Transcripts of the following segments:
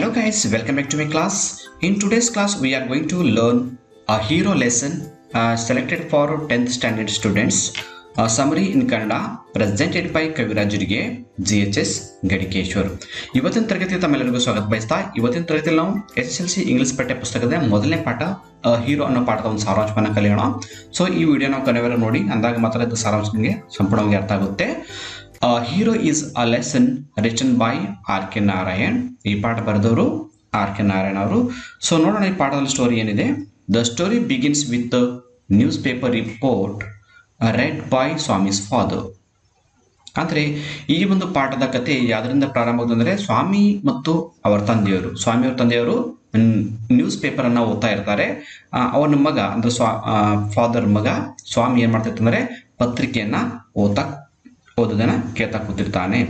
Hello guys, welcome back to my class. In today's class, we are going to learn a hero lesson uh, selected for 10th standard students. A summary in Kannada presented by ಕವಿರಾಜರಿಗೆ G H S Gadikeshwar ಇವತ್ತಿನ ತರಗತಿ ತಮ್ಮೆಲ್ಲರಿಗೂ ಸ್ವಾಗತ ಬಯಸ್ತಾ ಇವತ್ತಿನ ತರಗತಿಯಲ್ಲಿ ನಾವು S L C English ಪಠ್ಯ ಪುಸ್ತಕದ ಮೊದಲನೇ ಪಾಠ ಹೀರೋ ಅನ್ನೋ ಪಾಠದ ಒಂದು ಸಾರಾಂಶವನ್ನು ಕಲಿಯೋಣ ಸೊ ಈ ವಿಡಿಯೋ ನಾವು ನೋಡಿ ಅಂದಾಗ ಮಾತ್ರ ಇದು ಸಾರಾಂಶ ನಿಮಗೆ ಸಂಪೂರ್ಣವಾಗಿ ಅರ್ಥ ಆಗುತ್ತೆ hero is a lesson written by R K Narayan ಈ ಪಾಠ ಬರೆದವರು ಆರ್ ಕೆ ನಾರಾಯಣ್ ಅವರು. ಸೊ ನೋಡೋಣ ಈ ಪಾಠದಲ್ಲಿ ಸ್ಟೋರಿ ಏನಿದೆ. The story begins with newspaper report read by Swami's father ಅಂದರೆ ಈ ಒಂದು ಪಾಠದ ಕತೆ ಯಾವ್ದರಿಂದ ಪ್ರಾರಂಭ ಅಂದರೆ ಸ್ವಾಮಿ ಮತ್ತು ಅವರ ತಂದೆಯವರು. ಸ್ವಾಮಿಯವ್ರ ತಂದೆಯವರು ನ್ಯೂಸ್ ಪೇಪರ್ ಅನ್ನ ಓದ್ತಾ ಇರ್ತಾರೆ. ಅವನ ಮಗ ಅಂದ್ರೆ ಸ್ವಾ ಫಾದರ್ ಮಗ ಸ್ವಾಮಿ ಏನ್ ಅಂದರೆ ಪತ್ರಿಕೆಯನ್ನ ಓದ್ತಾ ಓದೋದನ್ನ ಕೇಳ್ತಾ ಕೂತಿರ್ತಾನೆ.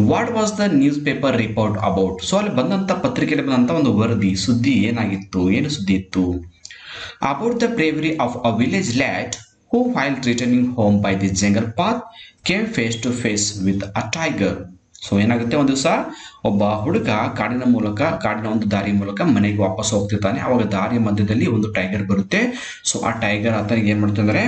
What was the newspaper report about so ಅಲ್ಲಿ ಬಂದಂತ ಪತ್ರಿಕೆಯಲ್ಲಿ ಬಂದಂತ ಒಂದು ವರದಿ, ಸುದ್ದಿ ಏನಾಗಿತ್ತು? ಏನು ಸುದ್ದಿ ಇತ್ತು? About the bravery of a village lad who while returning home by the jungle path came face to face with a tiger so ಏನಾಗುತ್ತೆ ಒಂದು ದಿವಸ? ಒಬ್ಬ ಹುಡುಗ ಕಾಡಿನ ಮೂಲಕ, ಕಾಡಿನ ಒಂದು ದಾರಿ ಮೂಲಕ ಮನೆಗೆ ವಾಪಸ್ ಹೋಗ್ತಿರ್ತಾನೆ. ಅವಾಗ ದಾರಿಯ ಮಧ್ಯದಲ್ಲಿ ಒಂದು ಟೈಗರ್ ಬರುತ್ತೆ. ಸೊ ಆ ಟೈಗರ್ ಆತನಿಗೆ ಏನ್ ಮಾಡ್ತಂದ್ರೆ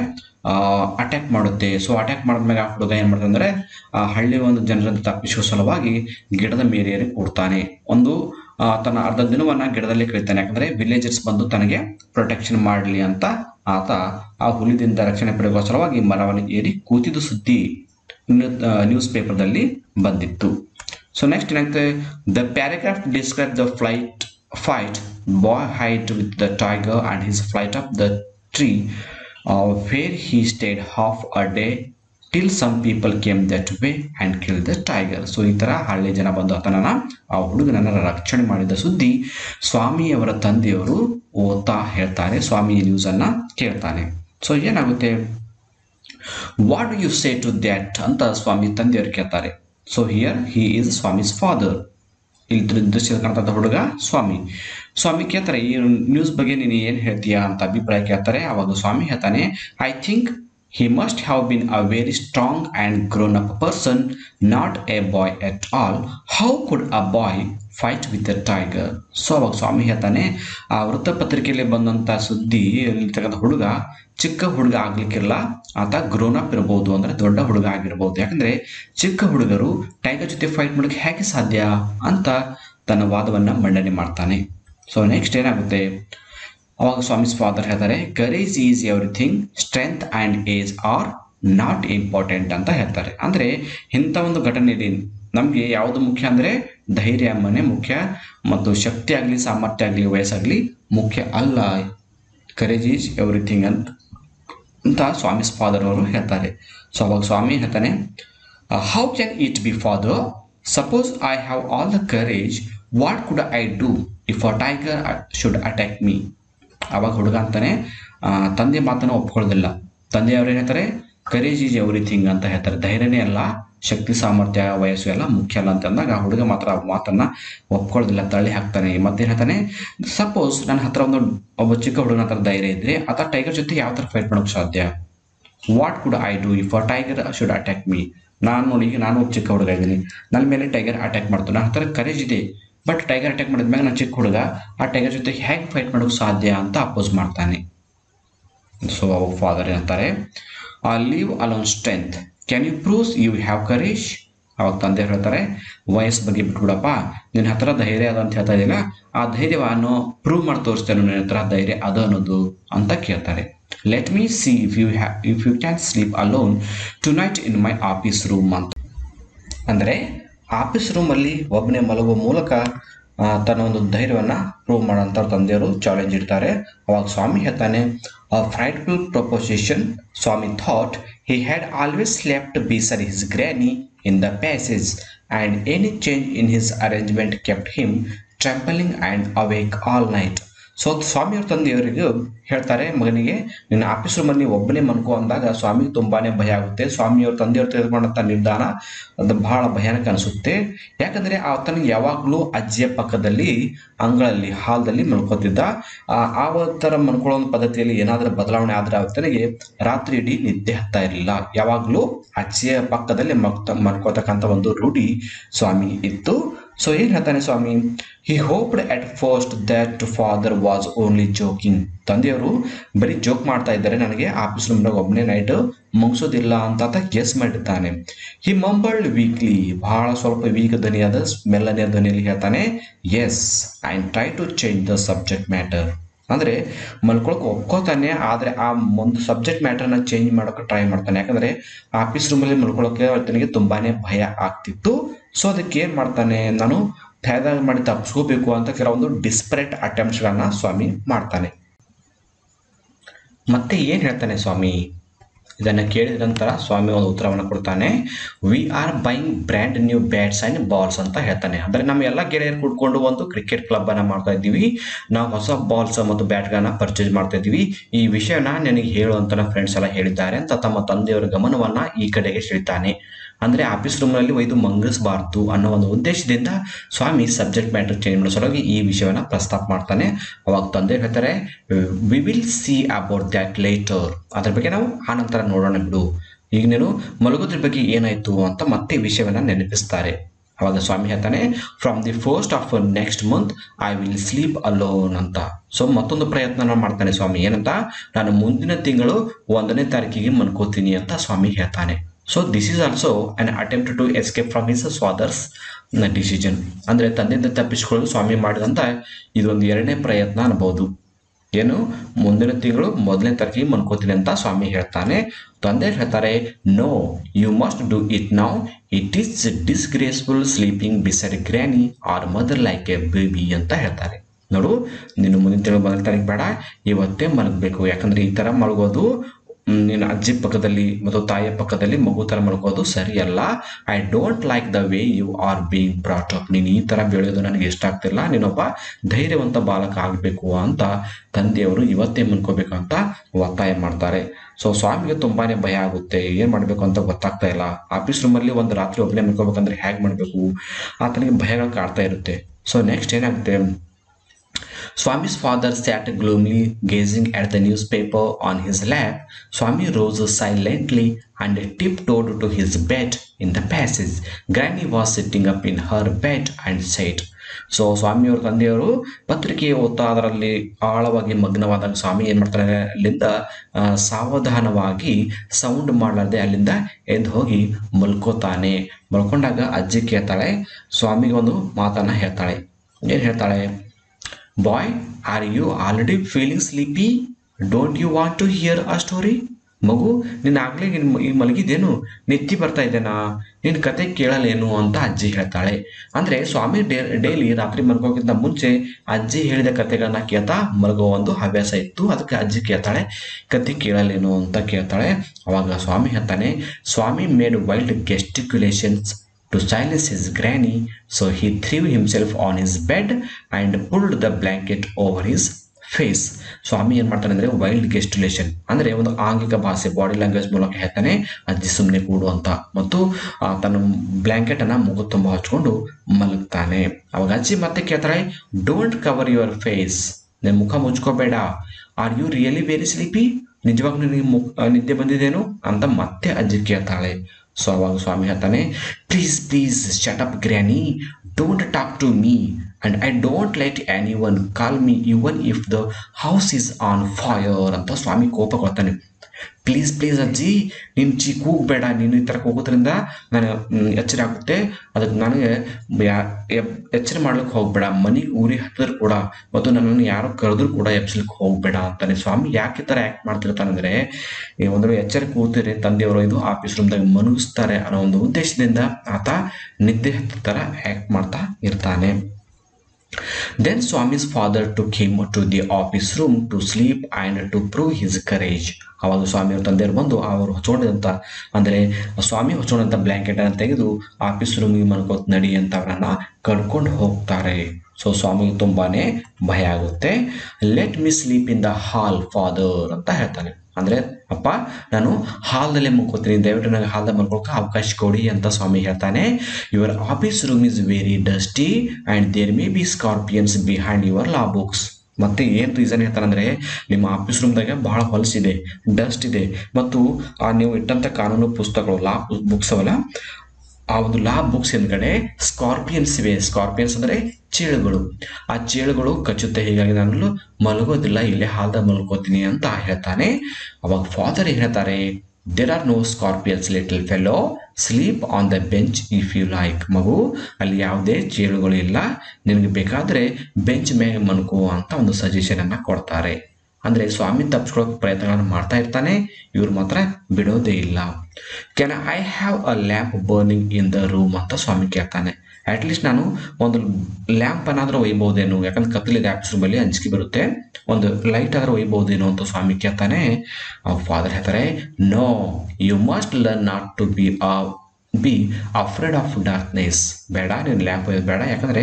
ಅಟ್ಯಾಕ್ ಮಾಡುತ್ತೆ. ಸೊ ಅಟ್ಯಾಕ್ ಮಾಡಿದ್ಮೇಲೆ ಆ ಹುಡುಗ ಏನು ಮಾಡ್ತಾನೆ ಅಂದ್ರೆ, ಆ, ಹಳ್ಳಿ ಒಂದು ಜನರನ್ನು ತಪ್ಪಿಸುವ ಸಲುವಾಗಿ ಗಿಡದ ಮೇರೆಯಲ್ಲಿ ಕೂಡ್ತಾನೆ. ಒಂದು ತನ್ನ ಅರ್ಧ ದಿನವನ್ನ ಗಿಡದಲ್ಲಿ ಕಳಿತಾನೆ ಯಾಕಂದ್ರೆ ವಿಲೇಜರ್ಸ್ ಬಂದು ತನಗೆ ಪ್ರೊಟೆಕ್ಷನ್ ಮಾಡಲಿ ಅಂತ ಆತ ಆ ಹುಲಿದಿಂದ ರಕ್ಷಣೆ ಪಡೆಯುವ ಸಲುವಾಗಿ ಮರವನ್ನು ಏರಿ ಕೂತಿದ್ದು ಸುದ್ದಿ ನ್ಯೂಸ್ ಪೇಪರ್ದಲ್ಲಿ ಬಂದಿತ್ತು. ಸೊ ನೆಕ್ಸ್ಟ್ ಏನಾಗುತ್ತೆ the paragraph describe the flight fight boy height with the tiger and his flight of the tree where he stayed half a day till some people came that way and kill the tiger so ಈ ಥರ ಹಳ್ಳಿ ಜನ ಬಂದು ಆತನನ್ನ, ಆ ಹುಡುಗನನ್ನ ರಕ್ಷಣೆ ಮಾಡಿದ ಸುದ್ದಿ ಸ್ವಾಮಿಯವರ ತಂದೆಯವರು ಓದ್ತಾ ಹೇಳ್ತಾರೆ, ಸ್ವಾಮಿ ನ್ಯೂಸನ್ನು ಕೇಳ್ತಾನೆ. ಸೊ ಏನಾಗುತ್ತೆ? What you say to that ಅಂತ ಸ್ವಾಮಿ ತಂದೆಯವರು ಕೇಳ್ತಾರೆ. So here he is Swami's father ಇಲ್ಲಿ ದೃಶ್ಯ ಕಾಣ್ತಾ ಹುಡುಗ ಸ್ವಾಮಿ. ಸ್ವಾಮಿ ಕೇಳ್ತಾರೆ, ಈ ನ್ಯೂಸ್ ಬಗ್ಗೆ ನೀನು ಏನು ಹೇಳ್ತೀಯಾ ಅಂತ ಅಭಿಪ್ರಾಯ ಕೇಳ್ತಾರೆ. ಅವಾಗ ಸ್ವಾಮಿ ಹೇಳ್ತಾನೆ I think he must have been a very strong and grown up person not a boy at all how could a boy fight with a tiger so ಅವಾಗ ಸ್ವಾಮಿ ಹೇಳ್ತಾನೆ, ಆ ವೃತ್ತಪತ್ರಿಕೆಯಲ್ಲಿ ಬಂದಂಥ ಸುದ್ದಿ ತಗದ ಹುಡುಗ ಚಿಕ್ಕ ಹುಡುಗ ಆಗ್ಲಿಕ್ಕಿಲ್ಲ. ಆತ ಗ್ರೋನ್ ಅಪ್ ಇರಬಹುದು ಅಂದ್ರೆ ದೊಡ್ಡ ಹುಡುಗ ಆಗಿರಬಹುದು ಯಾಕಂದ್ರೆ ಚಿಕ್ಕ ಹುಡುಗರು ಟೈಗರ್ ಜೊತೆ ಫೈಟ್ ಮಾಡೋಕೆ ಹೇಗೆ ಸಾಧ್ಯ? ಅಂತ ತನ್ನ ವಾದವನ್ನು ಮಂಡನೆ ಮಾಡ್ತಾನೆ. ಸೊ ನೆಕ್ಸ್ಟ್ ಏನಾಗುತ್ತೆ? ಅವಾಗ ಸ್ವಾಮಿ ಫಾದರ್ ಹೇಳ್ತಾರೆ courage is everything strength and age are not important ಅಂತ ಹೇಳ್ತಾರೆ. ಅಂದರೆ ಇಂಥ ಒಂದು ಘಟನೆ ಘಟನೆಯಲ್ಲಿ ನಮಗೆ ಯಾವುದು ಮುಖ್ಯ ಅಂದರೆ ಧೈರ್ಯ, ಮನೆ ಮುಖ್ಯ ಮತ್ತು ಶಕ್ತಿ ಆಗಲಿ, ಸಾಮರ್ಥ್ಯ ಆಗಲಿ, ವಯಸ್ಸಾಗಲಿ ಮುಖ್ಯ ಅಲ್ಲ. ಕರೇಜ್ ಈಸ್ ಎವ್ರಿಥಿಂಗ್ ಅಂತ ಅಂತ ಸ್ವಾಮಿ ಫಾದರ್ ಅವರು ಹೇಳ್ತಾರೆ. ಸೊ ಅವಾಗ ಸ್ವಾಮಿ ಹೇಳ್ತಾನೆ how can it be father suppose I have all the courage what could I do if a tiger should attack me ಅವಾಗ ಹುಡುಗ ಅಂತಾನೆ ತಂದೆ ಮಾತನ್ನು ಒಪ್ಕೊಳ್ಳೋದಿಲ್ಲ. ತಂದೆಯವ್ರು ಹೇಳ್ತಾರೆ? ಕರೇಜ್ ಈಸ್ ಎವ್ರಿಥಿಂಗ್ ಅಂತ ಹೇಳ್ತಾರೆ. ಧೈರ್ಯನೇ ಅಲ್ಲ, ಶಕ್ತಿ, ಸಾಮರ್ಥ್ಯ, ವಯಸ್ಸು ಎಲ್ಲ ಮುಖ್ಯ ಅಲ್ಲ ಅಂತ ಅಂದಾಗ ಆ ಹುಡುಗ ಮಾತ್ರ ಮಾತನ್ನ ಒಪ್ಕೊಳ್ಳೋದಿಲ್ಲ, ತಳ್ಳಿ ಹಾಕ್ತಾನೆ. ಮತ್ತೆ ಹೇಳ್ತಾನೆ? ಸಪೋಸ್ ನನ್ನ ಹತ್ರ ಒಂದು, ಒಬ್ಬ ಚಿಕ್ಕ ಹುಡುಗನ ಹತ್ರ ಧೈರ್ಯ ಇದ್ರೆ, ಆತ ಟೈಗರ್ ಜೊತೆ ಯಾವ ಥರ ಫೈಟ್ ಮಾಡೋಕೆ ಸಾಧ್ಯ? What could I do if a tiger should attack me ನಾನು ನೋಡಿ, ನಾನು ಚಿಕ್ಕ ಹುಡುಗ ಇದ್ದೀನಿ. ನನ್ನ ಮೇಲೆ ಟೈಗರ್ ಅಟ್ಯಾಕ್ ಮಾಡ್ತು. ನನ್ನ ಹತ್ರ ಕರೇಜ್ ಇದೆ ಬಟ್ ಟೈಗರ್ ಅಟ್ಯಾಕ್ ಮಾಡಿದ್ಮ್ಯಾಗ ನಾನು ಚಿಕ್ಕ ಹುಡುಗ, ಆ ಟೈಗರ್ ಜೊತೆ ಹೇಗೆ ಫೈಟ್ ಮಾಡೋಕೆ ಸಾಧ್ಯ ಅಂತ ಅಪೋಸ್ ಮಾಡ್ತಾನೆ. ಸೊ ಅವ್ರ ಫಾದರ್ ಹೇಳ್ತಾರೆ leave alone strength can you proves you have courage ಅವಾಗ ತಂದೆ ಹೇಳ್ತಾರೆ, ವಯಸ್ಸು ಬಗ್ಗೆ ಬಿಟ್ಬಿಡಪ್ಪ. ನಿನ್ನ ಹತ್ರ ಧೈರ್ಯ ಅದ ಅಂತ ಹೇಳ್ತಾ ಇದೆಯಲ್ಲ ಆ ಧೈರ್ಯವನ್ನು ಪ್ರೂವ್ ಮಾಡಿ ತೋರಿಸ್ತೇನೆ ನಿನ್ನ ಹತ್ರ ಧೈರ್ಯ ಅದ ಅನ್ನೋದು ಅಂತ ಕೇಳ್ತಾರೆ. Let me see if you ಹ್ಯಾ if you can sleep alone tonight in my office room ಅಂತ. ಅಂದರೆ ಆಫೀಸ್ ರೂಮಲ್ಲಿ ಒಬ್ಬನೇ ಮಲಗುವ ಮೂಲಕ ತನ್ನ ಒಂದು ಧೈರ್ಯವನ್ನು ಪ್ರೂವ್ ಮಾಡೋಂಥ ತಂದೆಯವರು ಚಾಲೆಂಜ್ ಇಡ್ತಾರೆ. ಅವಾಗ ಸ್ವಾಮಿ ಹೇಳ್ತಾನೆ a frightful proposition Swami thought he had always slept beside his granny in the passage and any change in his arrangement kept him trembling and awake all night so ಸ್ವಾಮಿಯವ್ರ ತಂದೆಯವರಿಗೂ ಹೇಳ್ತಾರೆ, ಮಗನಿಗೆ, ನಿನ್ನ office ರೂಮಲ್ಲಿ ಒಬ್ಬನೇ ಮನ್ಕೋ ಅಂದಾಗ ಸ್ವಾಮಿಗೆ ತುಂಬಾನೇ ಭಯ ಆಗುತ್ತೆ. ಸ್ವಾಮಿಯವ್ರ ತಂದೆಯವ್ರು ತೆಗೆದುಕೊಂಡಂಥ ನಿರ್ಧಾರ ಅದು ಬಹಳ ಭಯಾನಕ ಅನಿಸುತ್ತೆ. ಯಾಕಂದ್ರೆ ಆತನಿಗೆ ಯಾವಾಗಲೂ ಅಜ್ಜಿಯ ಪಕ್ಕದಲ್ಲಿ ಅಂಗಳಲ್ಲಿ ಹಾಲ್ದಲ್ಲಿ ಮಲ್ಕೋತಿದ್ದ. ಆ ಥರ ಮಲ್ಕೊಳ್ಳೋ ಒಂದು ಪದ್ಧತಿಯಲ್ಲಿ ಏನಾದರೂ ಬದಲಾವಣೆ ಆದ್ರೆ ಆತನಿಗೆ ರಾತ್ರಿ ಇಡೀ ನಿದ್ದೆ ಹತ್ತಾ ಇರಲಿಲ್ಲ. ಯಾವಾಗಲೂ ಅಜ್ಜಿಯ ಪಕ್ಕದಲ್ಲಿ ಮಗ್ತ ಒಂದು ರೂಢಿ ಸ್ವಾಮಿ ಇತ್ತು. ಸೊ ಏನು ಹೇಳ್ತಾನೆ Swami he hoped at first that father was only joking ತಂದೆಯವರು ಬರೀ ಜೋಕ್ ಮಾಡ್ತಾ ಇದ್ದಾರೆ. ನನಗೆ ಆಫೀಸ್ ರೂಮ್ನಾಗ ಒಬ್ಬನೇ ನೈಟ್ ಮುಗಿಸೋದಿಲ್ಲ ಅಂತ ಆತ ಗೆಸ್ ಮಾಡಿರ್ತಾನೆ ಹಿ ಮಂಬಲ್ಡ್ ವೀಕ್ಲಿ ಬಹಳ ಸ್ವಲ್ಪ ವೀಕ್ ಧ್ವನಿಯಾದ ಮೆಲ್ಲನೆಯ ಧ್ವನಿಯಲ್ಲಿ ಹೇಳ್ತಾನೆ yes I try to change the subject matter ಅಂದರೆ ಮಲ್ಕೊಳಕ್ಕೆ ಒಪ್ಕೋತಾನೆ, ಆದರೆ ಆ ಒಂದು ಸಬ್ಜೆಕ್ಟ್ ಮ್ಯಾಟರ್ನ ಚೇಂಜ್ ಮಾಡೋಕೆ ಟ್ರೈ ಮಾಡ್ತಾನೆ. ಯಾಕಂದರೆ ಆಫೀಸ್ ರೂಮಲ್ಲಿ ಮಲ್ಕೊಳ್ಳೋಕೆ ನನಗೆ ತುಂಬಾ ಭಯ ಆಗ್ತಿತ್ತು. ಸೊ ಅದಕ್ಕೆ ಏನು ಮಾಡ್ತಾನೆ ನಾನು ಫಾಯ್ದಾಗ ಮಾಡಿ ತಪ್ಪಿಸ್ಕೋಬೇಕು ಅಂತ ಕೆಲವೊಂದು ಡಿಸ್ಪರೇಟ್ ಅಟೆಂಪ್ಟ್ಸ್ಗಳನ್ನ ಸ್ವಾಮಿ ಮಾಡ್ತಾನೆ. ಮತ್ತೆ ಏನು ಹೇಳ್ತಾನೆ ಸ್ವಾಮಿ? ಇದನ್ನು ಕೇಳಿದ ನಂತರ ಸ್ವಾಮಿ ಒಂದು ಉತ್ತರವನ್ನು ಕೊಡ್ತಾನೆ. We are buying brand new bats and balls ಅಂತ ಹೇಳ್ತಾನೆ. ಅಂದರೆ ನಮ್ಮ ಎಲ್ಲ ಗೆಳೆಯರು ಕೂಡ್ಕೊಂಡು ಒಂದು ಕ್ರಿಕೆಟ್ ಕ್ಲಬ್ಬನ್ನು ಮಾಡ್ತಾ ಇದ್ದೀವಿ. ನಾವು ಹೊಸ ಬಾಲ್ಸ್ ಮತ್ತು ಬ್ಯಾಟ್ಗಳನ್ನು ಪರ್ಚೇಸ್ ಮಾಡ್ತಾ ಇದ್ದೀವಿ. ಈ ವಿಷಯನ ನನಗೆ ಹೇಳು ಅಂತ ನನ್ನ ಫ್ರೆಂಡ್ಸ್ ಎಲ್ಲ ಹೇಳಿದ್ದಾರೆ ಅಂತ ತಮ್ಮ ತಂದೆಯವರ ಗಮನವನ್ನು ಈ ಕಡೆಗೆ ಸೆಳಿತಾನೆ. ಅಂದರೆ ಆಫೀಸ್ ರೂಮ್ನಲ್ಲಿ ಒಯ್ದು ಮಂಗಿಸಬಾರ್ದು ಅನ್ನೋ ಒಂದು ಉದ್ದೇಶದಿಂದ ಸ್ವಾಮಿ ಸಬ್ಜೆಕ್ಟ್ ಮ್ಯಾಟರ್ ಚೇಂಜ್ ಮಾಡೋ ಸಲುವಾಗಿ ಈ ವಿಷಯವನ್ನು ಪ್ರಸ್ತಾಪ ಮಾಡ್ತಾನೆ. ಅವಾಗ ತಂದೆ ಹೇಳ್ತಾರೆ we will see about that later ಅದ್ರ ಬಗ್ಗೆ ನಾವು ಆನಂತರ ನಂತರ ನೋಡೋಣ ಬಿಡು. ಈಗ ನೀನು ಮಲಗೋದ್ರ ಬಗ್ಗೆ ಏನಾಯ್ತು ಅಂತ ಮತ್ತೆ ವಿಷಯವನ್ನು ನೆನಪಿಸ್ತಾರೆ. ಅವಾಗ ಸ್ವಾಮಿ ಹೇಳ್ತಾನೆ from the first of next month I will sleep alone ಅಂತ. ಸೊ ಮತ್ತೊಂದು ಪ್ರಯತ್ನ ಮಾಡ್ತಾನೆ ಸ್ವಾಮಿ. ಏನಂತ, ನಾನು ಮುಂದಿನ ತಿಂಗಳು ಒಂದನೇ ತಾರೀಕಿಗೆ ಮನ್ಕೋತೀನಿ ಅಂತ ಸ್ವಾಮಿ ಹೇಳ್ತಾನೆ. So this is also an attempt to escape from his father's decision ಅಂದರೆ ತಂದೆಯಿಂದ ತಪ್ಪಿಸಿಕೊಳ್ಳಲು ಸ್ವಾಮಿ ಮಾಡಿದಂಥ ಇದೊಂದು ಎರಡನೇ ಪ್ರಯತ್ನ ಅನ್ಬೋದು. ಏನು? ಮುಂದಿನ ತಿಂಗಳು ಮೊದಲನೇ ತಾರೀಕಿಗೆ ಮನ್ಕೋತೀನಿ ಅಂತ ಸ್ವಾಮಿ ಹೇಳ್ತಾನೆ. ತಂದೆ ಹೇಳ್ತಾರೆ no you must do it now it is disgraceful sleeping beside granny or mother like a baby ಅಂತ ಹೇಳ್ತಾರೆ. ನೋಡು, ನೀನು ಮುಂದಿನ ತಿಂಗಳು ಮೊದಲನೇ ತಾರೀಕು ಬೇಡ. ಇವತ್ತೇ ಮಲಗಬೇಕು. ಯಾಕಂದ್ರೆ ಈ ಥರ ಮಲಗೋದು ನಿನ್ನ ಅಜ್ಜಿ ಪಕ್ಕದಲ್ಲಿ ಮತ್ತು ತಾಯಿಯ ಪಕ್ಕದಲ್ಲಿ ಮಗು ಥರ ಮಲ್ಕೋದು ಸರಿಯಲ್ಲ. I don't like the way you are being brought up ನೀನು ಈ ಥರ ಬೆಳೆಯೋದು ನನಗೆ ಇಷ್ಟ ಆಗ್ತಿಲ್ಲ. ನೀನೊಬ್ಬ ಧೈರ್ಯವಂತ ಬಾಲಕ ಆಗಬೇಕು ಅಂತ ತಂದೆಯವರು ಇವತ್ತೇ ಮುನ್ಕೋಬೇಕು ಅಂತ ಒತ್ತಾಯ ಮಾಡ್ತಾರೆ. ಸೊ ಸ್ವಾಮಿಗೆ ತುಂಬಾನೇ ಭಯ ಆಗುತ್ತೆ. ಏನು ಮಾಡಬೇಕು ಅಂತ ಗೊತ್ತಾಗ್ತಾ ಇಲ್ಲ. ಆಫೀಸ್ ರೂಮಲ್ಲಿ ಒಂದು ರಾತ್ರಿ ಒಬ್ಬನೇ ಮಲ್ಕೋಬೇಕಂದ್ರೆ ಹೇಗೆ ಮಾಡಬೇಕು? ಆತನಿಗೆ ಭಯಗಳು ಕಾಡ್ತಾ ಇರುತ್ತೆ. ಸೊ ನೆಕ್ಸ್ಟ್ ಏನಾಗುತ್ತೆ? Swami's father sat gloomily gazing at the newspaper on his lap. Swami rose silently and tiptoed to his bed in the passage. Granny was sitting up in her bed and said, so ಸ್ವಾಮಿಯವ್ರ ತಂದೆಯವರು ಪತ್ರಿಕೆ ಓದ್ತಾ ಅದರಲ್ಲಿ ಆಳವಾಗಿ ಮಗ್ನವಾದಾಗ ಸ್ವಾಮಿ ಏನು ಮಾಡ್ತಾರೆ ಅಲ್ಲಿಂದ ಸಾವಧಾನವಾಗಿ sound ಮಾಡಲಾರ್ದೆ ಅಲ್ಲಿಂದ ಎದ್ದು ಹೋಗಿ ಮಲ್ಕೋತಾನೆ ಮಲ್ಕೊಂಡಾಗ ಅಜ್ಜಿ ಕೇಳ್ತಾಳೆ ಸ್ವಾಮಿಗೆ ಒಂದು ಮಾತನ್ನು ಹೇಳ್ತಾಳೆ ಏನು ಹೇಳ್ತಾಳೆ boy are you already feeling sleepy? Don't you want to hear a story ಮಗು ನೀನು ಆಗಲೇ ಈ ಮಲಗಿದ್ದೇನು? ನೆತ್ತಿ ಬರ್ತಾ ಇದ್ದೇನಾ? ನಿನ್ನ ಕತೆ ಕೇಳಲೇನು ಅಂತ ಅಜ್ಜಿ ಹೇಳ್ತಾಳೆ. ಅಂದರೆ ಸ್ವಾಮಿ ಡೇ, ಡೈಲಿ ರಾತ್ರಿ ಮಲಗೋಕ್ಕಿಂತ ಮುಂಚೆ ಅಜ್ಜಿ ಹೇಳಿದ ಕತೆಗಳನ್ನ ಕೇಳ್ತಾ ಮಲಗೋ ಒಂದು ಹವ್ಯಾಸ ಇತ್ತು. ಅದಕ್ಕೆ ಅಜ್ಜಿ ಕೇಳ್ತಾಳೆ, ಕತೆ ಕೇಳಲೇನು? ಅಂತ ಕೇಳ್ತಾಳೆ. ಅವಾಗ ಸ್ವಾಮಿ ಹೇಳ್ತಾನೆ, Swami made wild gesticulations to silence his granny, so he threw himself on his bed and pulled the blanket over his face Swami ಏನು ಮಾಡ್ತಾನೆ ಅಂದರೆ ವೈಲ್ಡ್ ಗೆಸ್ಟುಲೇಷನ್ ಅಂದರೆ ಒಂದು ಆಂಗಿಕ ಭಾಷೆ ಬಾಡಿ ಲ್ಯಾಂಗ್ವೇಜ್ ಮೂಲಕ ಹೇಳ್ತಾನೆ ಅಜ್ಜಿ ಸುಮ್ಮನೆ ಕೂಡು ಅಂತ. ಮತ್ತು ತನ್ನ ತನ್ನ ಬ್ಲ್ಯಾಂಕೆಟನ್ನು ಮುಗು ತುಂಬ ಹಚ್ಕೊಂಡು ಮಲಗ್ತಾನೆ. ಅವಾಗ ಅಜ್ಜಿ ಮತ್ತೆ ಕೇಳ್ತಾಳೆ ಡೋಂಟ್ ಕವರ್ ಯುವರ್ ಫೇಸ್ ನಿನ್ನ ಮುಖ ಮುಚ್ಕೋಬೇಡ. Are you really very sleepy ನಿಜವಾಗ್ಲೂ ನಿನಗೆ ಮುಖ ನಿದ್ದೆ ಬಂದಿದ್ದೇನು ಅಂತ ಮತ್ತೆ ಅಜ್ಜಿ ಕೇಳ್ತಾಳೆ. ಸ್ವಾಮಿ ಹೇಳ್ತಾನೆ please please shut up granny don't talk to me and I don't let anyone call me even if the house is on fire ಅಂತ ಸ್ವಾಮಿ ಕೋಪ ಕೊಡ್ತಾನೆ. ಪ್ಲೀಸ್ ಪ್ಲೀಸ್ ಅಜ್ಜಿ, ನೀನು ಚಿ ಕೂಗಬೇಡ, ನೀನು ಈ ಥರ ಹೋಗೋದ್ರಿಂದ ನಾನು ಎಚ್ಚರ ಆಗುತ್ತೆ. ಅದಕ್ಕೆ ನನಗೆ ಎಚ್ಚರ ಮಾಡ್ಲಿಕ್ಕೆ ಹೋಗ್ಬೇಡ. ಮನೆಗೆ ಊರಿ ಹತ್ತಿದ್ರು ಕೂಡ ಮತ್ತು ನನ್ನನ್ನು ಯಾರು ಕರೆದ್ರು ಕೂಡ ಎಬ್ಸಲಿಕ್ಕೆ ಹೋಗ್ಬೇಡ ಅಂತಾನೆ. ಸ್ವಾಮಿ ಯಾಕೆ ಈ ಥರ ಆ್ಯಕ್ಟ್ ಮಾಡ್ತಿರ್ತಾನಂದರೆ ಒಂದು ಎಚ್ಚರ ಕೂತಿರಿ ತಂದೆಯವರು ಇದು ಆಫೀಸ್ ರೂಮ್ದಾಗ ಮನಗಿಸ್ತಾರೆ ಅನ್ನೋ ಒಂದು ಉದ್ದೇಶದಿಂದ ಆತ ನಿದ್ದೆ ಹತ್ತಿರ ಆ್ಯಕ್ಟ್ ಮಾಡ್ತಾ ಇರ್ತಾನೆ. Then Swami's father took him to the office room to sleep and to prove his courage. ಅವಾಗ ಸ್ವಾಮಿಯವ್ರ ತಂದೆಯವರು ಬಂದು, ಅವರು ಹೊಚ್ಕೊಂಡಿದಂಥ ಅಂದರೆ, ಸ್ವಾಮಿ ಹೊಚ್ಕೊಂಡಂಥ ಬ್ಲ್ಯಾಂಕೆಟನ್ನು ತೆಗೆದು ಆಫೀಸ್ ರೂಮಿಗೆ ಮಲ್ಕೋತ್ ನಡಿ ಅಂತ ಅವರನ್ನು ಕರ್ಕೊಂಡು ಹೋಗ್ತಾರೆ. ಸೊ ಸ್ವಾಮಿಗೆ ತುಂಬಾನೇ ಭಯ ಆಗುತ್ತೆ. Let me sleep in the hall father ಅಂತ ಹೇಳ್ತಾನೆ. ಅಂದರೆ, ಅಪ್ಪ, ನಾನು ಹಾಲ್ದಲ್ಲೇ ಮುಕ್ಕೋತೀನಿ. ದಯವಿಟ್ಟು ನನಗೆ ಹಾಲ್ದಲ್ಲಿ ಮಲ್ಕೊಳಕ್ಕೆ ಅವಕಾಶ ಕೊಡಿ ಅಂತ ಸ್ವಾಮಿ ಹೇಳ್ತಾನೆ. Your office room is very dusty and there may be scorpions behind your law books ಮತ್ತೆ ಏನು ರೀಸನ್ ಹೇಳ್ತಾರಂದ್ರೆ ನಿಮ್ಮ ಆಫೀಸ್ ರೂಮ್ದಾಗ ಬಹಳ ಹೊಲಸಿದೆ ಡಸ್ಟ್ ಇದೆ ಮತ್ತು, ಆ, ನೀವು ಇಟ್ಟಂಥ ಕಾನೂನು ಪುಸ್ತಕಗಳು ಲಾ ಬುಕ್ಸ್ ಅವಲ್ಲ ಆ ಒಂದು ಲಾ ಬುಕ್ಸ್ ಹಿಂದ್ಗಡೆ ಸ್ಕಾರ್ಪಿಯನ್ಸ್ ಇವೆ. ಸ್ಕಾರ್ಪಿಯನ್ಸ್ ಅಂದ್ರೆ ಚೇಳುಗಳು. ಆ ಚೇಳುಗಳು ಕಚ್ಚುತ್ತೆ. ಹೀಗಾಗಿ ನಾನು ಮಲಗೋದಿಲ್ಲ. ಇಲ್ಲೇ ಹಾಲ್ದ ಮಲ್ಕೋತೀನಿ ಅಂತ ಹೇಳ್ತಾನೆ. ಅವಾಗ ಫಾದರ್ ಹೇಳ್ತಾರೆ? There are no scorpions little fellow sleep on the bench if you like ಮಗು, ಅಲ್ಲಿ ಯಾವುದೇ ಚೇಳುಗಳು ಇಲ್ಲ ನಿನಗೆ ಬೇಕಾದ್ರೆ ಬೆಂಚ್ ಮೇಲೆ ಮಲ್ಕೋ ಅಂತ ಒಂದು ಸಜೆಷನ್ ಅನ್ನ ಕೊಡ್ತಾರೆ. ಅಂದ್ರೆ ಸ್ವಾಮಿ ತಪ್ಪಿಸ್ಕೊಳ್ಳೋಕೆ ಪ್ರಯತ್ನಗಳನ್ನು ಮಾಡ್ತಾ ಇರ್ತಾನೆ, ಇವ್ರು ಮಾತ್ರ ಬಿಡೋದೇ ಇಲ್ಲ. Can I have a lamp burning in the room ಅಂತ ಸ್ವಾಮಿ ಕೇಳ್ತಾನೆ. ಅಟ್ಲೀಸ್ಟ್ ನಾನು ಒಂದು ಲ್ಯಾಂಪ್ ಅನ್ನಾದ್ರೂ ಒಯ್ಬಹುದೇನು ಯಾಕಂದ್ರೆ ಕತ್ತಲಿದೆ ಆಫೀಸ್ ರೂಮಲ್ಲಿ ಅಂಜಿಕೆ ಬರುತ್ತೆ. ಒಂದು ಲೈಟ್ ಆದ್ರೆ ಒಯ್ಬೋದೇನು ಅಂತ ಸ್ವಾಮಿ ಕೇಳ್ತಾನೆ. ಫಾದರ್ ಹೇಳ್ತಾರೆ no you must learn not to be a be afraid of darkness ಬೇಡ, ನೀನು ಲ್ಯಾಂಪ್ ಬೇಡ. ಯಾಕಂದ್ರೆ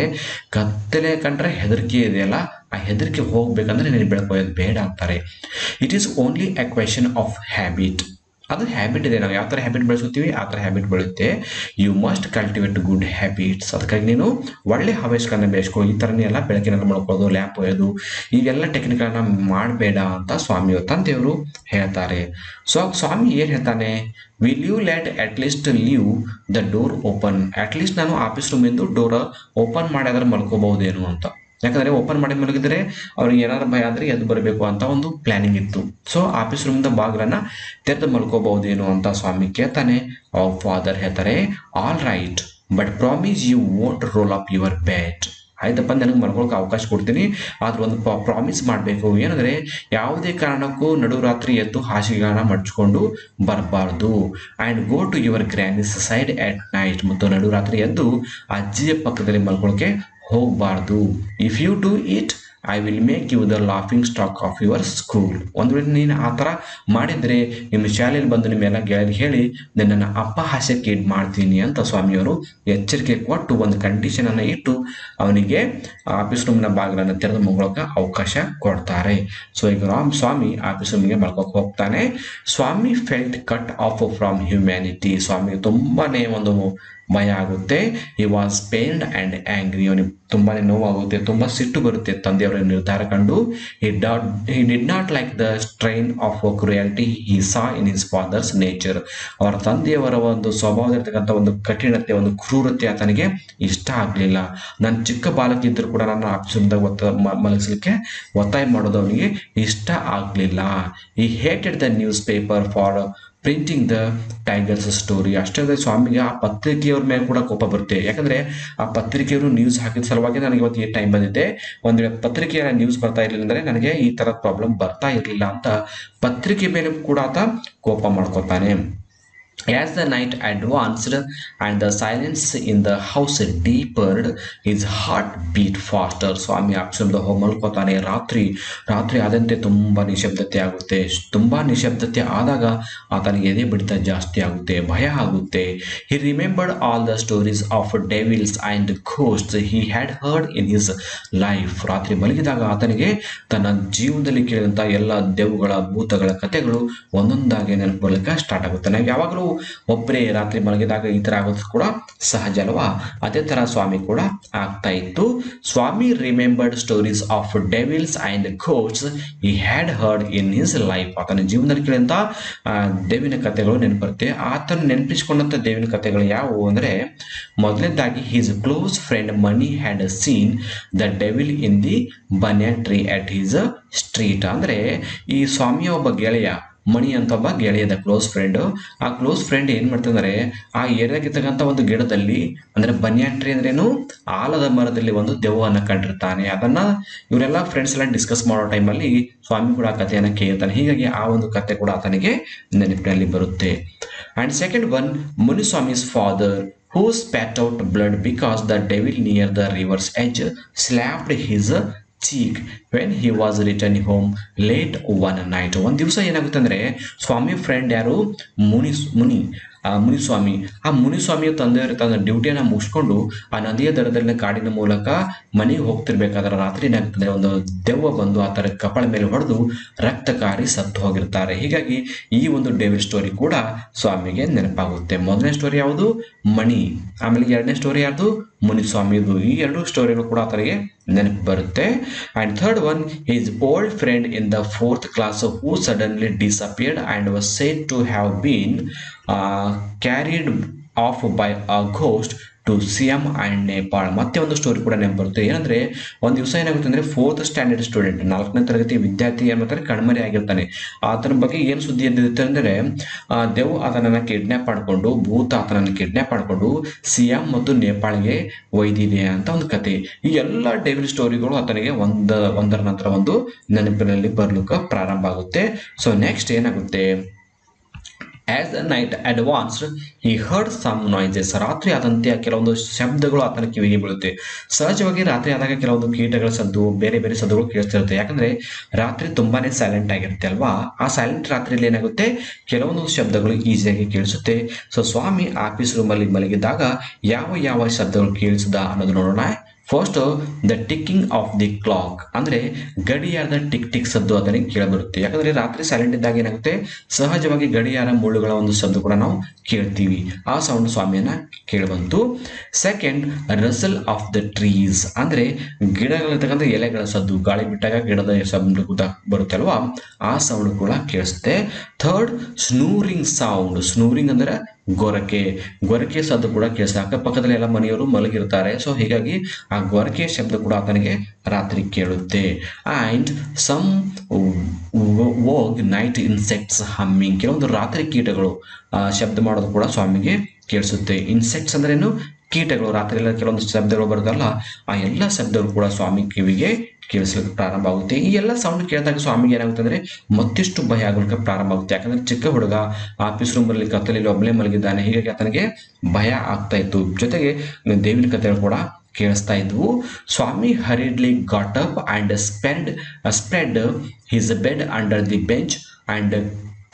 ಕತ್ತಲೆ ಕಂಡ್ರೆ ಹೆದರಿಕೆ ಇದೆಯಲ್ಲ ಆ ಹೆದರಿಕೆ ಹೋಗ್ಬೇಕಂದ್ರೆ ನೀನು ಬೆಳಕು ಒಯ್ಯೋದು ಬೇಡ ಅಂತಾರೆ. It is only a question of habit ಅದು ಹ್ಯಾಬಿಟ್ ಇದೆ. ನಾವು ಯಾವ ಥರ ಹ್ಯಾಬಿಟ್ ಬೆಳೆಸುತ್ತೀವಿ ಆ ಥರ ಹ್ಯಾಬಿಟ್ ಬೆಳೆಯುತ್ತೆ you must cultivate good habits ಅದಕ್ಕಾಗಿ ನೀನು ಒಳ್ಳೆ ಹವ್ಯಾಸಗಳನ್ನ ಬೆಳೆಸ್ಕೊ. ಈ ಥರನೇ ಎಲ್ಲ ಬೆಳಕಿನೆಲ್ಲ ಮಾಡ್ಕೊಳ್ಳೋದು ಲ್ಯಾಪ್ ಒಯ್ಯೋದು, ಇವೆಲ್ಲ ಟೆಕ್ನಿಕ್ಗಳನ್ನ ಮಾಡಬೇಡ ಅಂತ ಸ್ವಾಮಿ ತಂದೆಯವರು ಹೇಳ್ತಾರೆ. ಸೊ ಸ್ವಾಮಿ ಏನು ಹೇಳ್ತಾನೆ? Will you let at least leave the door open at least ನಾನು ಆಫೀಸ್ ರೂಮಿಂದು ಡೋರ್ ಓಪನ್ ಮಾಡಿದ್ರೆ ಮಲ್ಕೋಬಹುದೇನು ಅಂತ. ಯಾಕಂದ್ರೆ ಓಪನ್ ಮಾಡಿ ಮಲಗಿದ್ರೆ ಅವ್ರಿಗೆ ಏನಾದ್ರು ಭಯ ಆದ್ರೆ ಎದ್ದು ಬರಬೇಕು ಅಂತ ಒಂದು ಪ್ಲಾನಿಂಗ್ ಇತ್ತು. ಸೊ ಆಫೀಸ್ ರೂಮಿಂದ ಬಾಗಿಲನ್ನ ತೆರೆದು ಮಲ್ಕೋಬಹುದೇನು ಅಂತ ಸ್ವಾಮಿ ಕೇಳ್ತಾನೆ ಅವ್ರ ಫಾದರ್ ಹೇಳ್ತಾರೆ all right but promise you won't roll up your bed ಆಯ್ತಪ್ಪ, ನನಗೆ ಮಲ್ಕೊಳಕ್ಕೆ ಅವಕಾಶ ಕೊಡ್ತೀನಿ, ಆದ್ರೆ ಒಂದು ಪ್ರಾಮಿಸ್ ಮಾಡಬೇಕು. ಏನಂದ್ರೆ, ಯಾವುದೇ ಕಾರಣಕ್ಕೂ ನಡು ರಾತ್ರಿ ಎದ್ದು ಹಾಸಿಗೆಗಳನ್ನ ಮಡ್ಚಿಕೊಂಡು ಬರಬಾರ್ದು. And go to your granny's side at night ಮತ್ತು ನಡು ರಾತ್ರಿ ಎದ್ದು ಅಜ್ಜಿಯ ಪಕ್ಕದಲ್ಲಿ ಮಲ್ಕೊಳಕ್ಕೆ ಹೋಗಬಾರ್ದು. If you do it I will make you the laughing stock of your school ಒಂದು ವೇಳೆ ನೀನು ಆ ಥರ ಮಾಡಿದರೆ, ನಿಮ್ಮ ಶಾಲೆಯಲ್ಲಿ ಬಂದು ನಿಮ್ಮೆಲ್ಲ ಗೆಳೆದು ಹೇಳಿ ನನ್ನ ಅಪ್ಪ ಹಾಸ್ಯಕ್ಕೆ ಈಡ್ ಮಾಡ್ತೀನಿ ಅಂತ ಸ್ವಾಮಿಯವರು ಎಚ್ಚರಿಕೆ ಕೊಟ್ಟು ಒಂದು ಕಂಡೀಷನನ್ನು ಇಟ್ಟು, ಅವನಿಗೆ ಆಫೀಸ್ ರೂಮ್ನ ಬಾಗಿಲನ್ನು ತೆರೆದು ಮುಗಳಕ್ಕೆ ಅವಕಾಶ ಕೊಡ್ತಾರೆ. ಸೊ ಈಗ ರಾಮ್ ಸ್ವಾಮಿ ಆಫೀಸ್ ರೂಮ್ಗೆ ಮಲ್ಕೋಕೆ ಹೋಗ್ತಾನೆ. Swami felt cut off from humanity Swami ತುಂಬಾನೇ ಒಂದು ಭಯ ಆಗುತ್ತೆ. ಈ ವಾಸ್ ಪೇನ್ಡ್ ಆ್ಯಂಡ್ ಆ್ಯಂಗ್ರಿ ಅವನಿಗೆ ತುಂಬಾ ನೋವಾಗುತ್ತೆ, ತುಂಬ ಸಿಟ್ಟು ಬರುತ್ತೆ ತಂದೆಯವರ ನಿರ್ಧಾರ ಕಂಡು. He dot he did not like the strain of cruelty he saw in his father's nature ಅವರ ತಂದೆಯವರ ಒಂದು ಸ್ವಭಾವದಲ್ಲಿರ್ತಕ್ಕಂಥ ಒಂದು ಕಠಿಣತೆ, ಒಂದು ಕ್ರೂರತೆ ಆತನಿಗೆ ಇಷ್ಟ ಆಗಲಿಲ್ಲ. ನನ್ನ ಚಿಕ್ಕ ಬಾಲಕಿದ್ದರೂ ಕೂಡ ನನ್ನ ಆಪ್ಷನ್ದ ಒತ್ತ ಮಲಗಿಸ್ಲಿಕ್ಕೆ ಒತ್ತಾಯ ಮಾಡೋದು ಅವನಿಗೆ ಇಷ್ಟ ಆಗಲಿಲ್ಲ. He hated the newspaper for printing the tiger's story ಅಷ್ಟೇ ಅಲ್ಲದೆ ಸ್ವಾಮಿಗೆ ಆ ಪತ್ರಿಕೆಯವ್ರ ಮೇಲೆ ಕೂಡ ಕೋಪ ಬರುತ್ತೆ. ಯಾಕಂದ್ರೆ ಆ ಪತ್ರಿಕೆಯವರು ನ್ಯೂಸ್ ಹಾಕಿದ ಸಲುವಾಗಿ ನನಗೆ ಇವತ್ತು ಈ ಟೈಮ್ ಬಂದಿದೆ. ಒಂದು ವೇಳೆ ಪತ್ರಿಕೆಯ ನ್ಯೂಸ್ ಬರ್ತಾ ಇರಲಿಲ್ಲ ಅಂದರೆ ನನಗೆ ಈ ಥರ ಪ್ರಾಬ್ಲಮ್ ಬರ್ತಾ ಇರಲಿಲ್ಲ ಅಂತ ಪತ್ರಿಕೆ ಮೇಲೆ ಕೂಡ ಆತ ಕೋಪ ಮಾಡ್ಕೊತಾನೆ As the night advanced and the silence in the house deepened, his heart beat faster. ಸ್ವಾಮಿ ಅಕ್ಷರದ ಹೋಗಿ ಮಲ್ಕೋತಾನೆ ರಾತ್ರಿ ರಾತ್ರಿ ಆದಂತೆ ತುಂಬ ನಿಶಬ್ದತೆ ಆಗುತ್ತೆ ತುಂಬ ನಿಶಬ್ದತೆ ಆದಾಗ ಆತನಿಗೆ ಎದೆ ಬಿಡಿತ ಜಾಸ್ತಿ ಆಗುತ್ತೆ ಭಯ ಆಗುತ್ತೆ he remembered all the stories of devils and ghosts he had heard in his life ರಾತ್ರಿ ಮಲಗಿದಾಗ ಆತನಿಗೆ ತನ್ನ ಜೀವನದಲ್ಲಿ ಕೇಳಿದಂಥ ಎಲ್ಲ ದೆವ್ವಗಳ ಭೂತಗಳ ಕಥೆಗಳು ಒಂದೊಂದಾಗಿ ನೆನಪು ಬರ್ಲಿಕ್ಕೆ ಸ್ಟಾರ್ಟ್ ಆಗುತ್ತೆ. ನಾವು ಯಾವಾಗಲೂ ಒಬ್ಬರೇ ರಾತ್ರಿ ಮಲಗಿದಾಗ ಈ ಥರ ಆಗೋದು ಕೂಡ ಸಹಜ ಅಲ್ವಾ? ಅದೇ ಥರ ಸ್ವಾಮಿ ಕೂಡ ಆಗ್ತಾ ಇತ್ತು. Swami remembered stories of devils and ghosts he had heard in his life ಆತನ ಜೀವನದಲ್ಲಿ ಕೇಳಿದಂಥ ದೇವಿನ ಕಥೆಗಳು ನೆನಪರುತ್ತೆ ಆತನ ನೆನಪಿಸಿಕೊಂಡಂಥ ದೇವಿನ ಕಥೆಗಳು ಯಾವುವು ಅಂದರೆ, ಮೊದಲನೇದಾಗಿ his close friend Mani had seen the devil in the banyan tree at his street ಅಂದರೆ ಈ ಸ್ವಾಮಿಯ ಒಬ್ಬ ಗೆಳೆಯ ಮಣಿ ಅಂತ ಒಬ್ಬ ಗೆಳೆಯದ ಕ್ಲೋಸ್ ಫ್ರೆಂಡ್ ಆ ಕ್ಲೋಸ್ ಫ್ರೆಂಡ್ ಏನ್ ಮಾಡ್ತಂದ್ರೆ, ಆ ಏರಿಯಾಗಿರ್ತಕ್ಕಂಥ ಒಂದು ಗಿಡದಲ್ಲಿ, ಅಂದ್ರೆ ಬನ್ಯಾನ್ ಟ್ರೀ ಅಂದ್ರೇನು? ಆಲದ ಮರದಲ್ಲಿ ಒಂದು ದೆವ್ವನ್ನ ಕಂಡಿರ್ತಾನೆ. ಅದನ್ನ ಇವರೆಲ್ಲ ಫ್ರೆಂಡ್ಸ್ ಎಲ್ಲ ಡಿಸ್ಕಸ್ ಮಾಡೋ ಟೈಮಲ್ಲಿ ಸ್ವಾಮಿ ಕೂಡ ಆ ಕಥೆಯನ್ನ ಕೇಳ್ತಾನೆ. ಹೀಗಾಗಿ ಆ ಒಂದು ಕಥೆ ಕೂಡ ಆತನಿಗೆ ನೆನಪಿನಲ್ಲಿ ಬರುತ್ತೆ. And second one Muniswami's father who spat out blood because the devil near the river's edge slapped his ಫಟೀಕ್ when he was return home late one night ಒಂದು ದಿವಸ ಏನಾಗುತ್ತೆ ಅಂದ್ರೆ ಸ್ವಾಮಿ ಫ್ರೆಂಡ್ ಯಾರು? ಮುನಿ ಮುನಿ. ಆ ಮುನಿಸ್ವಾಮಿ, ಆ ಮುನಿಸ್ವಾಮಿಯ ತಂದೆಯವರು ತನ್ನ ಡ್ಯೂಟಿಯನ್ನು ಮುಗಿಸ್ಕೊಂಡು ಆ ನದಿಯ ದಡದಲ್ಲಿನ ಕಾಡಿನ ಮೂಲಕ ಮನೆಗೆ ಹೋಗ್ತಿರ್ಬೇಕಾದ್ರೆ ರಾತ್ರಿ ಏನಾಗ್ತದೆ ಒಂದು ದೆವ್ವ ಬಂದು ಆ ಥರ ಕಪಾಳ ಮೇಲೆ ಹೊಡೆದು ರಕ್ತಕಾರಿ ಸತ್ತು ಹೋಗಿರ್ತಾರೆ. ಹೀಗಾಗಿ ಈ ಒಂದು ಡೆವಿಲ್ ಸ್ಟೋರಿ ಕೂಡ ಸ್ವಾಮಿಗೆ ನೆನಪಾಗುತ್ತೆ. ಮೊದಲನೇ ಸ್ಟೋರಿ ಯಾವುದು? ಮಣಿ. ಆಮೇಲೆ ಎರಡನೇ ಸ್ಟೋರಿ ಯಾರ್ದು? ಮುನಿಸ್ವಾಮಿದು. ಈ ಎರಡು ಸ್ಟೋರಿಗಳು ಕೂಡ ಆತನಿಗೆ ನೆನಪು ಬರುತ್ತೆ. And third one is old friend in the fourth class who suddenly disappeared and was said to have been carried off by a ghost to Siam and Nepal ಮತ್ತೆ ಒಂದು ಸ್ಟೋರಿ ಕೂಡ ನೆನಪು ಬರುತ್ತೆ. ಏನಂದ್ರೆ, ಒಂದು ದಿವಸ ಏನಾಗುತ್ತೆ ಅಂದ್ರೆ ಫೋರ್ತ್ ಸ್ಟ್ಯಾಂಡರ್ಡ್ ಸ್ಟೂಡೆಂಟ್ ನಾಲ್ಕನೇ ತರಗತಿ ವಿದ್ಯಾರ್ಥಿ ಏನ್ ಮಾಡ್ತಾರೆ ಕಣ್ಮರೆ ಆಗಿರ್ತಾನೆ. ಆತನ ಬಗ್ಗೆ ಏನು ಸುದ್ದಿ ಎದ್ದಿರುತ್ತೆ ಅಂದರೆ ದೆವ್ ಆತನನ್ನ ಕಿಡ್ನಾಪ್ ಮಾಡಿಕೊಂಡು, ಭೂತ ಆತನನ್ನು ಕಿಡ್ನ್ಯಾಪ್ ಮಾಡಿಕೊಂಡು ಸಿಎಂ ಮತ್ತು ನೇಪಾಳಿಗೆ ಒಯ್ದಿದೆ ಅಂತ ಒಂದು ಕತೆ. ಈ ಎಲ್ಲ ಡೈವಿಲ್ ಸ್ಟೋರಿಗಳು ಆತನಿಗೆ ಒಂದ, ಒಂದರ ನಂತರ ಒಂದು ನೆನಪಿನಲ್ಲಿ ಬರ್ಲಿಕ್ಕೆ ಪ್ರಾರಂಭ ಆಗುತ್ತೆ. ಸೊ ನೆಕ್ಸ್ಟ್ ಏನಾಗುತ್ತೆ? As the night advanced he heard some noises ರಾತ್ರಿ ಆದಂತೆ ಕೆಲವೊಂದು ಶಬ್ದಗಳು ಆತನ ಕಿವಿಗೆ ಬೀಳುತ್ತೆ. ಸಹಜವಾಗಿ ರಾತ್ರಿ ಆದಾಗ ಕೆಲವೊಂದು ಕೀಟಗಳ ಸದ್ದು, ಬೇರೆ ಬೇರೆ ಸದ್ದುಗಳು ಕೇಳಿಸ್ತಿರುತ್ತೆ. ಯಾಕಂದ್ರೆ ರಾತ್ರಿ ತುಂಬಾನೇ ಸೈಲೆಂಟ್ ಆಗಿರುತ್ತೆ ಅಲ್ವಾ? ಆ ಸೈಲೆಂಟ್ ರಾತ್ರಿಯಲ್ಲಿ ಏನಾಗುತ್ತೆ? ಕೆಲವೊಂದು ಶಬ್ದಗಳು ಈಸಿಯಾಗಿ ಕೇಳಿಸುತ್ತೆ. ಸೊ ಸ್ವಾಮಿ ಆಫೀಸ್ ರೂಮಲ್ಲಿ ಮಲಗಿದ್ದಾಗ ಯಾವ ಯಾವ ಶಬ್ದಗಳು ಕೇಳಿಸಿದ ಅನ್ನೋದು ನೋಡೋಣ. First the ticking of the clock ಅಂದ್ರೆ ಗಡಿಯಾರದ ಟಿಕ್ ಟಿಕ್ ಸದ್ದು ಅದನಿಗೆ ಕೇಳಬರುತ್ತೆ ಯಾಕಂದ್ರೆ ರಾತ್ರಿ ಸೈಲೆಂಟ್ ಇದ್ದಾಗ ಏನಾಗುತ್ತೆ? ಸಹಜವಾಗಿ ಗಡಿಯಾರ ಮುಳ್ಳುಗಳ ಒಂದು ಸದ್ದು ಕೂಡ ನಾವು ಕೇಳ್ತೀವಿ. ಆ ಸೌಂಡ್ ಸ್ವಾಮಿಯನ್ನ ಕೇಳಬಂತು. Second rustle of the trees ಅಂದ್ರೆ ಗಿಡಗಳಿರ್ತಕ್ಕಂಥ ಎಲೆಗಳ ಸದ್ದು, ಗಾಳಿ ಬಿಟ್ಟಾಗ ಗಿಡದ ಕೂಡ ಬರುತ್ತೆ ಅಲ್ವಾ ಆ ಸೌಂಡ್ ಕೂಡ ಕೇಳಿಸುತ್ತೆ. ಥರ್ಡ್ ಸ್ನೂರಿಂಗ್ ಸೌಂಡ್ ಸ್ನೂರಿಂಗ್ ಅಂದ್ರೆ ಗೊರಕೆ ಗೊರಕೆ ಸದ್ದು ಕೂಡ ಕೇಳಿಸ್ತದೆ ಅಕ್ಕಪಕ್ಕದಲ್ಲಿ ಎಲ್ಲ ಮನೆಯವರು ಮಲಗಿರ್ತಾರೆ. ಸೊ ಹೀಗಾಗಿ ಆ ಗೊರಕೆ ಶಬ್ದ ಕೂಡ ಆತನಿಗೆ ರಾತ್ರಿ ಕೇಳುತ್ತೆ. And some vague night insects humming ಕೆಲವೊಂದು ರಾತ್ರಿ ಕೀಟಗಳು ಶಬ್ದ ಮಾಡೋದು ಕೂಡ ಸ್ವಾಮಿಗೆ ಕೇಳಿಸುತ್ತೆ. ಇನ್ಸೆಕ್ಟ್ಸ್ ಅಂದ್ರೇನು? ಕೀಟಗಳು ರಾತ್ರಿ ಎಲ್ಲ ಕೆಲವೊಂದು ಶಬ್ದಗಳು ಬರುತ್ತಲ್ಲ, ಆ ಎಲ್ಲ ಶಬ್ದಗಳು ಕೂಡ ಸ್ವಾಮಿ ಕಿವಿಗೆ ಕೇಳಿಸ್ಲಿಕ್ಕೆ ಪ್ರಾರಂಭ ಆಗುತ್ತೆ. ಈ ಎಲ್ಲ ಸೌಂಡ್ ಕೇಳಿದಾಗ ಸ್ವಾಮಿಗೆ ಏನಾಗುತ್ತೆ ಅಂದರೆ ಮತ್ತಿಷ್ಟು ಭಯ ಆಗಲಿಕ್ಕೆ ಪ್ರಾರಂಭ ಆಗುತ್ತೆ. ಯಾಕಂದ್ರೆ ಚಿಕ್ಕ ಹುಡುಗ ಆಫೀಸ್ ರೂಮಲ್ಲಿ ಕತ್ತಲಲ್ಲಿ ಒಬ್ಬನೇ ಮಲಗಿದ್ದಾನೆ. ಹೀಗಾಗಿ ಆತನಿಗೆ ಭಯ ಆಗ್ತಾ ಇತ್ತು. ಜೊತೆಗೆ ದೇವಿನ ಕಥೆಗಳು ಕೂಡ ಕೇಳಿಸ್ತಾ ಇದ್ವು. Swami hurriedly got up and spend spread his bed under the bench and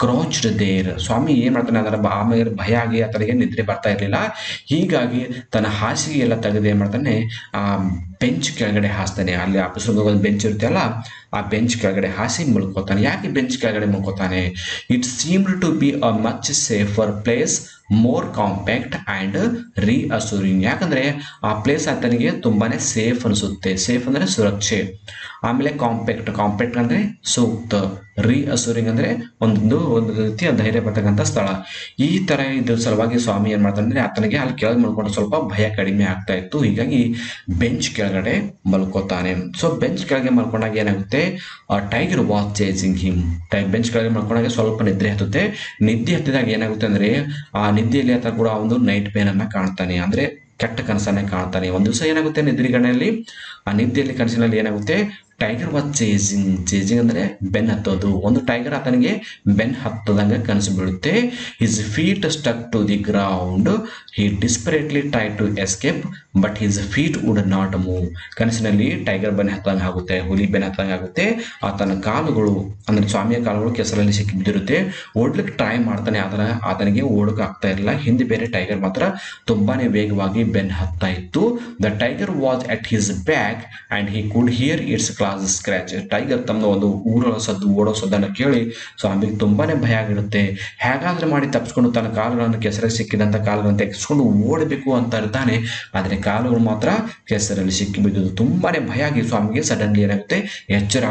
crouched there Swami ಏನ್ ಮಾಡ್ತಾನೆ ಅದರ ಆಮೇಲೆ ಭಯ ಆಗಿ ಆತನಿಗೆ ನಿದ್ರೆ ಬರ್ತಾ ಇರಲಿಲ್ಲ. ಹೀಗಾಗಿ ತನ್ನ ಹಾಸಿಗೆ ಎಲ್ಲ ತೆಗೆದು ಏನ್ ಮಾಡ್ತಾನೆ, ಆ ಬೆಂಚ್ ಕೆಳಗಡೆ ಹಾಸ್ತಾನೆ. ಅಲ್ಲಿ ಆಫೀಸ್ ಒಂದು ಬೆಂಚ್ ಇರುತ್ತೆ ಅಲ್ಲ, ಆ ಬೆಂಚ್ ಕೆಳಗಡೆ ಹಾಸಿ ಮುಳ್ಕೋತಾನೆ. ಯಾಕೆ ಬೆಂಚ್ ಕೆಳಗಡೆ ಮುಳ್ಕೋತಾನೆ? It seem to be a much safer place more compact and reassuring ಯಾಕಂದ್ರೆ ಆ ಪ್ಲೇಸ್ ಆತನಿಗೆ ತುಂಬಾನೇ ಸೇಫ್ ಅನಿಸುತ್ತೆ. ಸೇಫ್ ಅಂದ್ರೆ ಸುರಕ್ಷೆ. ಆಮೇಲೆ ಕಾಂಪ್ಯಾಕ್ಟ್ ಕಾಂಪ್ಯಾಕ್ಟ್ ಅಂದ್ರೆ ಸೂಕ್ತ. ರೀಅಸೂರಿಂಗ್ ಅಂದ್ರೆ ಒಂದೊಂದು ಒಂದು ರೀತಿಯ ಧೈರ್ಯ ಬರ್ತಕ್ಕಂಥ ಸ್ಥಳ. ಈ ತರ ಇದ್ರ ಸಲುವಾಗಿ ಸ್ವಾಮಿ ಏನ್ ಮಾಡ್ತಾನೆ ಅಂದ್ರೆ ಆತನಿಗೆ ಅಲ್ಲಿ ಕೆಳಗೆ ಮುಳ್ಕೊಂಡು ಸ್ವಲ್ಪ ಭಯ ಕಡಿಮೆ ಆಗ್ತಾ ಇತ್ತು. ಹೀಗಾಗಿ ಬೆಂಚ್ ಕೆಳಗಡೆ ಮಲ್ಕೋತಾನೆ. ಸೊ ಬೆಂಚ್ ಕೆಳಗೆ ಮಲ್ಕೊಂಡಾಗ ಏನಾಗುತ್ತೆ? ಟೈಗರ್ ವಾಚ್ ಚೇಸಿಂಗ್ ಹಿಮ್ ಟೈ ಬೆಂಚ್ ಕೆಳಗೆ ಮಲ್ಕೊಂಡಾಗ ಸ್ವಲ್ಪ ನಿದ್ರೆ ಹತ್ತುತ್ತೆ. ನಿದ್ದೆ ಹತ್ತಿದಾಗ ಏನಾಗುತ್ತೆ ಅಂದ್ರೆ, ಆ ನಿದ್ದೆಯಲ್ಲಿ ಆತ ಕೂಡ ಒಂದು ನೈಟ್ ಪೇನ್ ಅನ್ನ ಕಾಣ್ತಾನೆ. ಅಂದ್ರೆ ಕೆಟ್ಟ ಕನಸನ್ನೇ ಕಾಣ್ತಾನೆ. ಒಂದು ದಿವಸ ಏನಾಗುತ್ತೆ ನಿದ್ರಿಗಣೆಯಲ್ಲಿ? ಆ ನಿದ್ದೆಯಲ್ಲಿ ಕನಸಿನಲ್ಲಿ ಏನಾಗುತ್ತೆ? ಟೈಗರ್ ವಾಚ್ ಚೇಸಿಂಗ್ ಚೇಸಿಂಗ್ ಅಂದ್ರೆ ಬೆನ್ ಹತ್ತೋದು. ಒಂದು ಟೈಗರ್ ಆತನಿಗೆ ಬೆನ್ ಹತ್ತದಂಗೆ ಕನಸು ಬೀಳುತ್ತೆ his feet stuck to the ground he desperately try to escape but his feet would not move ಕನಸಿನಲ್ಲಿ ಟೈಗರ್ ಬೆನ್ ಹತ್ತಂಗೆ ಆಗುತ್ತೆ. ಹುಲಿ ಬೆನ್ ಹತ್ತಂಗೆ ಆಗುತ್ತೆ. ಆತನ ಕಾಲುಗಳು, ಅಂದ್ರೆ ಸ್ವಾಮಿಯ ಕಾಲುಗಳು ಕೆಸರಲ್ಲಿ ಸಿಕ್ಕಿ ಬಿದ್ದಿರುತ್ತೆ ಓಡ್ಲಿಕ್ಕೆ ಟ್ರೈ ಮಾಡ್ತಾನೆ. ಆದ್ರೆ ಆತನಿಗೆ ಓಡಕ್ಕೆ ಆಗ್ತಾ ಇರಲಿಲ್ಲ. ಹಿಂದೆ ಬೇರೆ ಟೈಗರ್ ಮಾತ್ರ ತುಂಬಾನೇ ವೇಗವಾಗಿ ಬೆನ್ ಹತ್ತಾ ಇತ್ತು. The tiger was at his back and he could hear its claws scratch tiger ತಮ್ಮ ಒಂದು ಊರೊಳ ಸದ್ದು ಓಡೋ, ಸದ್ದನ್ನು ಕೇಳಿ ಸ್ವಾಮಿಗೆ ತುಂಬಾನೇ ಭಯ ಆಗಿರುತ್ತೆ. ಹೇಗಾದ್ರೆ ಮಾಡಿ ತಪ್ಪಿಸ್ಕೊಂಡು ತನ್ನ ಕಾಲುಗಳನ್ನು ಕೆಸರಿಗೆ ಸಿಕ್ಕಿದಂತ ಕಾಲುಗಳನ್ನು ತೆಗೆಸ್ಕೊಂಡು ಓಡಬೇಕು ಅಂತ ಇರ್ತಾನೆ. ಆದರೆ ಕಾಲುಗಳು ಮಾತ್ರ ಕೆಸರಲ್ಲಿ ಸಿಕ್ಕಿ ತುಂಬಾನೇ ಭಯ ಆಗಿ ಸ್ವಾಮಿಗೆ ಸಡನ್ಲಿ ಏನಾಗುತ್ತೆ? ಎಚ್ಚರ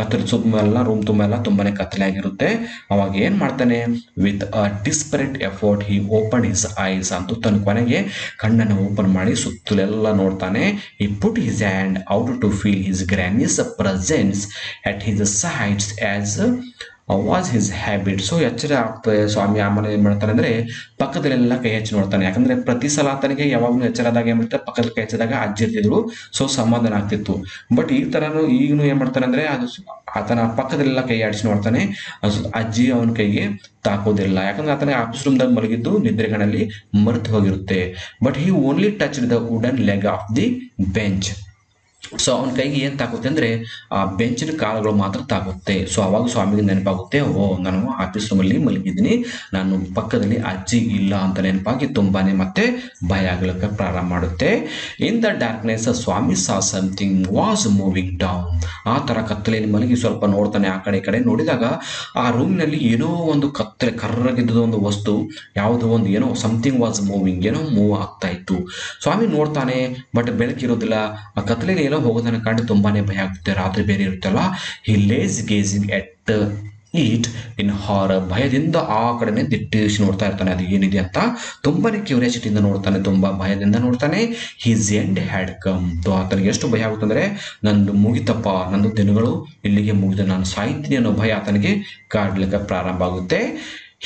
ಮೇಲೆಲ್ಲ ಸುತ್ತ ರೂಮ್ ತುಂಬ ಎಲ್ಲ ತುಂಬಾನೇ ಕತ್ತಲೆಯಾಗಿರುತ್ತೆ ಅವಾಗ ಏನ್ ಮಾಡ್ತಾನೆ? With a desperate effort he open his eyes ಅಂತ ತನ್ನ ಕೊನೆಗೆ ಕಣ್ಣನ್ನು ಓಪನ್ ಮಾಡಿ ಸುತ್ತಲೆಲ್ಲ ನೋಡ್ತಾನೆ. He put his hand out to feel his granny's presence at his sides as was his habit so ಎಚ್ಚರ ಆಗ್ತದೆ ಸ್ವಾಮಿ ಆಮೇಲೆ ಏನು ಮಾಡ್ತಾನೆ ಅಂದರೆ ಪಕ್ಕದಲ್ಲೆಲ್ಲ ಕೈ ಹಚ್ಚಿ ನೋಡ್ತಾನೆ. ಯಾಕಂದರೆ ಪ್ರತಿ ಸಲ ಆತನಿಗೆ ಯಾವಾಗಲೂ ಎಚ್ಚರದಾಗ ಏನು ಮಾಡ್ತಾರೆ ಪಕ್ಕದಲ್ಲಿ ಕೈ ಹಚ್ಚಿದಾಗ ಅಜ್ಜಿ ಇರ್ತಿದ್ರು. ಸೊ ಸಮಾಧಾನ ಆಗ್ತಿತ್ತು. ಬಟ್ ಈ ತರನು ಈಗನು ಏನು ಮಾಡ್ತಾನೆ ಅಂದರೆ ಅದು ಆತನ ಪಕ್ಕದಲ್ಲೆಲ್ಲ ಕೈ ಆಡಿಸಿ ನೋಡ್ತಾನೆ. ಅಜ್ಜಿ ಅವನ ಕೈಗೆ ತಾಕೋದಿಲ್ಲ. ಯಾಕಂದ್ರೆ ಆತನ ಆಫೀಸ್ ರೂಮ್ದಾಗ ಮಲಗಿದ್ದು ನಿದ್ರೆಗಳಲ್ಲಿ ಮರೆತು ಹೋಗಿರುತ್ತೆ. But he only touch the wooden leg of the bench so ಅವನ ಕೈಗೆ ಏನು ತಾಕುತ್ತೆ ಅಂದರೆ, ಆ ಬೆಂಚಿನ ಕಾಲುಗಳು ಮಾತ್ರ ತಾಕುತ್ತೆ. ಸೊ ಅವಾಗ ಸ್ವಾಮಿಗೆ ನೆನಪಾಗುತ್ತೆ, ಓ, ನಾನು ಆಫೀಸ್ ರೂಮಲ್ಲಿ ಮಲಗಿದ್ದೀನಿ, ನಾನು ಪಕ್ಕದಲ್ಲಿ ಅಜ್ಜಿ ಇಲ್ಲ ಅಂತ ನೆನಪಾಗಿ ತುಂಬಾನೇ ಮತ್ತೆ ಭಯ ಆಗ್ಲಿಕ್ಕೆ ಪ್ರಾರಂಭ ಮಾಡುತ್ತೆ. In the darkness Swami saw something was moving down ಆ ಥರ ಕತ್ತಲೆಯಲ್ಲಿ ಮಲಗಿ ಸ್ವಲ್ಪ ನೋಡ್ತಾನೆ ಆ ಕಡೆ ಕಡೆ. ನೋಡಿದಾಗ ಆ ರೂಮ್ನಲ್ಲಿ ಏನೋ ಒಂದು ಕತ್ತಲೆ, ಕರ್ರಗಿದ್ದ ಒಂದು ವಸ್ತು, ಯಾವುದೋ ಒಂದು ಏನೋ ಸಮಥಿಂಗ್ ವಾಸ್ ಮೂವಿಂಗ್ ಏನೋ ಮೂವ್ ಆಗ್ತಾ ಇತ್ತು. ಸ್ವಾಮಿ ನೋಡ್ತಾನೆ ಬಟ್ ಬೆಳಕಿರೋದಿಲ್ಲ. ಆ ಕತ್ತಲೆಯಲ್ಲಿ ಹೋಗೋದನ್ನ ಕಂಡು ತುಂಬಾನೇ ಭಯ ಆಗುತ್ತೆ ರಾತ್ರಿ ಬೇರೆ ಇರುತ್ತಲ್ಲ ಹಿ ಲೇಸ್ ಗೇಸಿಂಗ್ ಎಟ್ ಈಟ್ ಇನ್ ಹಾರ ಭಯದಿಂದ ಆ ಕಡೆನೇ ದಿಟ್ಟಿಸಿ ನೋಡ್ತಾ ಇರ್ತಾನೆ. ಅದು ಏನಿದೆ ಅಂತ ತುಂಬಾನೇ ಕ್ಯೂರಿಯಾಸಿಟಿಯಿಂದ ನೋಡ್ತಾನೆ, ತುಂಬಾ ಭಯದಿಂದ ನೋಡ್ತಾನೆ. ಹಿಸ್ ಎಂಡ್ ಹ್ಯಾಡ್ ಕಮ್ ಆತನಿಗೆ ಎಷ್ಟು ಭಯ ಆಗುತ್ತಂದ್ರೆ ನಂದು ಮುಗಿತಪ್ಪ, ನಂದು ದಿನಗಳು ಇಲ್ಲಿಗೆ ಮುಗಿದ, ನಾನು ಸಾಯ್ತೀನಿ ಅನ್ನೋ ಭಯ ಆತನಿಗೆ ಕಾಡ್ಲಿಕ್ಕೆ ಪ್ರಾರಂಭ ಆಗುತ್ತೆ.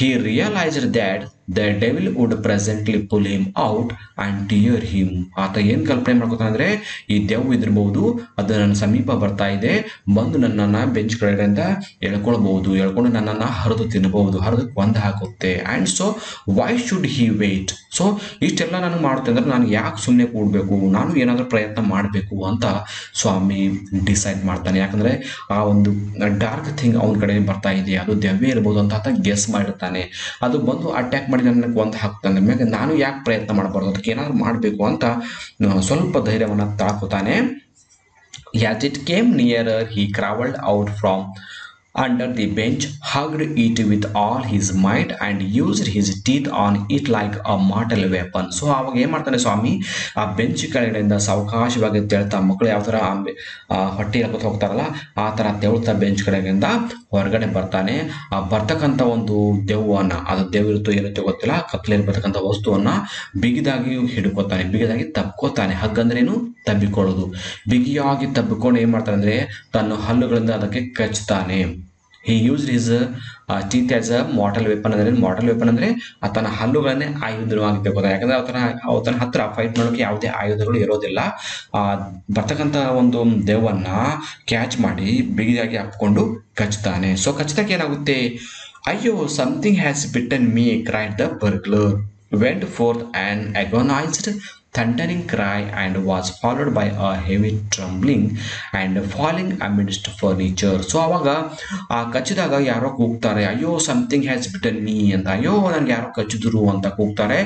He realized that the devil would presently pull him out and tear him ಆತ ಏನು ಕಲ್ಪನೆ ಮಾಡ್ಕೋತಾನೆ ಅಂದ್ರೆ, ಈ ದೆವ್ ಇದಿರ್ಬೋದು ಅದು ನನ್ನ ಸಮೀಪ ಬರ್ತಾ ಇದೆ, ಬಂದು ನನ್ನನ್ನು ಬೆಂಚ್ ಕೆಳಗಡೆಯಿಂದ ಎಳ್ಕೊಳ್ಬಹುದು, ಎಳ್ಕೊಂಡು ನನ್ನನ್ನು ಹರಿದು ತಿನ್ನಬಹುದು ಹರಿದು ಕೊಂದು ಹಾಕುತ್ತೆ. And so why should he wait so ಇಷ್ಟೆಲ್ಲ ನಾನು ಮಾಡ್ತೇನೆ ಅಂದ್ರೆ, ನಾನು ಯಾಕೆ ಸುಮ್ಮನೆ ಕೂಡಬೇಕು? ನಾನು ಏನಾದರೂ ಪ್ರಯತ್ನ ಮಾಡಬೇಕು ಅಂತ ಸ್ವಾಮಿ ಡಿಸೈಡ್ ಮಾಡ್ತಾನೆ. ಯಾಕಂದ್ರೆ, ಆ ಒಂದು ಡಾರ್ಕ್ ಥಿಂಗ್ ಅವನ ಕಡೆ ಬರ್ತಾ ಇದೆ ಅದು ದೆವ್ವೆ ಇರ್ಬೋದು ಅಂತ ಆತ ಗೆಸ್ ಮಾಡಿರ್ತಾನೆ. ಅದು ಬಂದು ಅಟ್ಯಾಕ್ ಮಾಡಿ ನನ್ನ ಹಕ್ಕು ಹಾಕ್ತಾನೆ. ಮ್ಯಾಗ ನಾನು ಯಾಕೆ ಪ್ರಯತ್ನ ಮಾಡಬಾರ್ದು? ಅದಕ್ಕೆ ಏನಾದ್ರು ಮಾಡಬೇಕು ಅಂತ ಸ್ವಲ್ಪ ಧೈರ್ಯವನ್ನು ತಾಳ್ಕೊತಾನೆ as it came near he crawled out from under the bench, hugged it with all his might, and used his teeth on it like a mortal weapon. So ಅವಾಗ ಏನು ಮಾಡ್ತಾನೆ ಸ್ವಾಮಿ? ಆ ಬೆಂಚ್ ಕೆಳಗಡೆಯಿಂದ ಸಾವಕಾಶವಾಗಿ ತೆಳ್ತಾ ಮಕ್ಕಳು ಯಾವ ಥರ ಹೊಟ್ಟೆ ಹಾಕೋತ ಹೋಗ್ತಾರಲ್ಲ ಆ ಥರ ತೆವಳ್ತಾ ಬೆಂಚ್ ಕಡೆಗಿಂದ ಹೊರಗಡೆ ಬರ್ತಾನೆ. ಆ ಬರ್ತಕ್ಕಂಥ ಒಂದು ದೆವ್ವನ್ನ ಅದು ದೆವ್ವಿರುತ್ತೋ ಇರುತ್ತೋ ಗೊತ್ತಿಲ್ಲ ಕತ್ಲೆಯಲ್ಲಿ ಬರ್ತಕ್ಕಂಥ ವಸ್ತುವನ್ನ ಬಿಗಿದಾಗಿ ಹಿಡ್ಕೋತಾನೆ ಬಿಗಿದಾಗಿ ತಬ್ಕೋತಾನೆ. ಹಗ್ಗಂದ್ರೇನು ತಬ್ಬಿಕೊಳ್ಳೋದು. ಬಿಗಿಯಾಗಿ ತಬ್ಬಿಕೊಂಡು ಏನು ಮಾಡ್ತಾನೆ ಅಂದರೆ ತನ್ನ ಹಲ್ಲುಗಳಿಂದ ಅದಕ್ಕೆ ಕಚ್ತಾನೆ. He use his teeth as a mortal weapon ಅಂದ್ರೆ ಮಾಟಲ್ ವೆಪನ್ ಅಂದ್ರೆ ಆತನ ಹಲ್ಲುಗಳನ್ನೇ ಆಯುಧವಾಗಿ ತಗೋತಾರೆ ಯಾಕಂದ್ರೆ ಆತನ ಆತನ ಹತ್ರ ಫೈಟ್ ಮಾಡೋಕೆ ಯಾವುದೇ ಆಯುಧಗಳು ಇರೋದಿಲ್ಲ. ಬರ್ತಕ್ಕಂಥ ಒಂದು ದೆವ್ವನ್ನ ಕ್ಯಾಚ್ ಮಾಡಿ ಬಿಗಿಯಾಗಿ ಹಾಕೊಂಡು ಕಚ್ತಾನೆ. ಸೊ ಕಚ್ಚಿದಾಗ ಏನಾಗುತ್ತೆ? ಅಯ್ಯೋ something has bitten me cried the burglar went forth and agonized thundering cry and was followed by a heavy trembling and falling amidst furniture. So ಅವಾಗ ಆ ಕಚ್ಚಿದಾಗ ಯಾರೋ ಕೂಗ್ತಾರೆ, ಅಯ್ಯೋ ಸಮಥಿಂಗ್ ಹ್ಯಾಸ್ ಬಿಟನ್ ಮೀ ಅಂತ. ಅಯ್ಯೋ, ನನಗೆ ಯಾರೋ ಕಚ್ಚಿದ್ರು ಅಂತ ಕೂಗ್ತಾರೆ.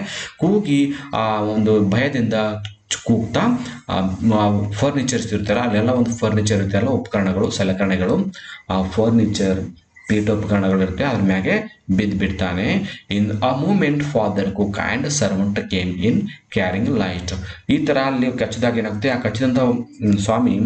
ಕೂಗಿ ಆ ಒಂದು ಭಯದಿಂದ ಕೂಗ್ತಾ ಫರ್ನಿಚರ್ಸ್ ಇರ್ತಾರೆ ಅಲ್ಲೆಲ್ಲ ಒಂದು ಫರ್ನಿಚರ್ ಇರ್ತಾರಲ್ಲ ಉಪಕರಣಗಳು, ಸಲಕರಣೆಗಳು. ಆ ಫರ್ನಿಚರ್ ಪೀಠೋಪಕರಣಗಳು ಇರುತ್ತೆ, ಅದ್ರ ಮ್ಯಾಗೆ ಬಿದ್ದು ಬಿಡ್ತಾನೆ. In a moment father cook and servant came in carrying light ಈ ಥರ ಅಲ್ಲಿ ಕಚ್ಚಿದಾಗ ಏನಾಗುತ್ತೆ? ಆ ಕಚ್ಚಿದಂಥ ಸ್ವಾಮಿ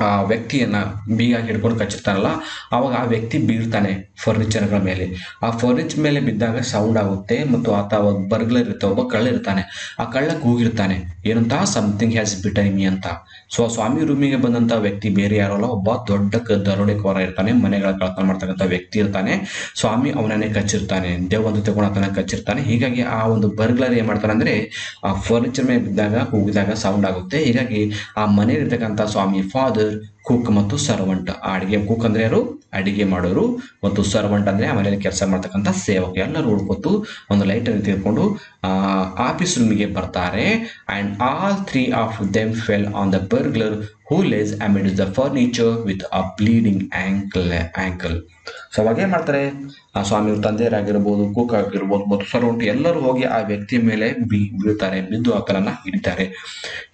ವ್ಯಕ್ತಿಯನ್ನ ಬೀಗಾಗಿ ಹಿಡ್ಕೊಂಡು ಕಚ್ಚಿರ್ತಾನಲ್ಲ ಆವಾಗ ಆ ವ್ಯಕ್ತಿ ಬೀಳ್ತಾನೆ ಫರ್ನಿಚರ್ಗಳ ಮೇಲೆ. ಆ ಫರ್ನಿಚರ್ ಮೇಲೆ ಬಿದ್ದಾಗ ಸೌಂಡ್ ಆಗುತ್ತೆ ಮತ್ತು ಆತ ಬರ್ಗ್ಲರ್ ಇರ್ತಾನೆ, ಒಬ್ಬ ಕಳ್ಳ ಇರ್ತಾನೆ. ಆ ಕಳ್ಳ ಕೂಗಿರ್ತಾನೆ ಏನಂತ? ಸಮಥಿಂಗ್ ಹ್ಯಾಸ್ ಬಿಟನ್ ಮೀ ಅಂತ. ಸೊ ಸ್ವಾಮಿ ರೂಮಿಗೆ ಬಂದಂತ ವ್ಯಕ್ತಿ ಬೇರೆ ಯಾರೋ ಅಲ್ಲ, ಒಬ್ಬ ದೊಡ್ಡ ದರೋಡೆಕೋರ ಇರ್ತಾನೆ, ಮನೆಗಳ ಕಳ್ತನ ಮಾಡ್ತಕ್ಕಂಥ ವ್ಯಕ್ತಿ ಇರ್ತಾನೆ. ಸ್ವಾಮಿ ಅವನನ್ನೇ ಕಚ್ಚಿರ್ತಾನೆ. ದೇವಂದು ತಗೊಂಡು ಆತನ ಕಚ್ಚಿರ್ತಾನೆ. ಹೀಗಾಗಿ ಆ ಒಂದು ಬರ್ಗ್ಲರ್ ಏನ್ ಮಾಡ್ತಾನೆ ಅಂದ್ರೆ, ಆ ಫರ್ನಿಚರ್ ಮೇಲೆ ಬಿದ್ದಾಗ, ಕೂಗಿದಾಗ ಸೌಂಡ್ ಆಗುತ್ತೆ. ಹೀಗಾಗಿ ಆ ಮನೆಯಲ್ಲಿ ಸ್ವಾಮಿ ಫಾದರ್ ಕುಕ್ ಮತ್ತು ಸರ್ವಂಟ್. ಅಡಿಗೆ ಕುಕ್ ಅಂದ್ರೆ ಯಾರು? ಅಡಿಗೆ ಮಾಡೋರು. ಮತ್ತು ಸರ್ವಂಟ್ ಅಂದ್ರೆ ಆಮೇಲೆ ಕೆಲಸ ಮಾಡ್ತಕ್ಕಂಥ ಸೇವಕ. ಎಲ್ಲರೂ ಉಳ್ಕೊತು ಒಂದು ಲೈಟ್ ಅನ್ನು ತೆಗೆದುಕೊಂಡು ಆಫೀಸ್ ರೂಮಿಗೆ ಬರ್ತಾರೆ. And all three of them fell on the burglar who lays amid the furniture with a bleeding ankle ankle so ಅವಾಗ ಏನ್ ಮಾಡ್ತಾರೆ. ಆ ಸ್ವಾಮಿ ತಂದೆಯರಾಗಿರ್ಬೋದು ಕುಕ್ ಆಗಿರ್ಬೋದು ಮತ್ತು ಸರೌಂಡ್ ಎಲ್ಲರೂ ಹೋಗಿ ಆ ವ್ಯಕ್ತಿಯ ಮೇಲೆ ಬೀ, ಬೀಳ್ತಾರೆ, ಬಿದ್ದು ಆಕಲನ್ನ ಹಿಡಿತಾರೆ.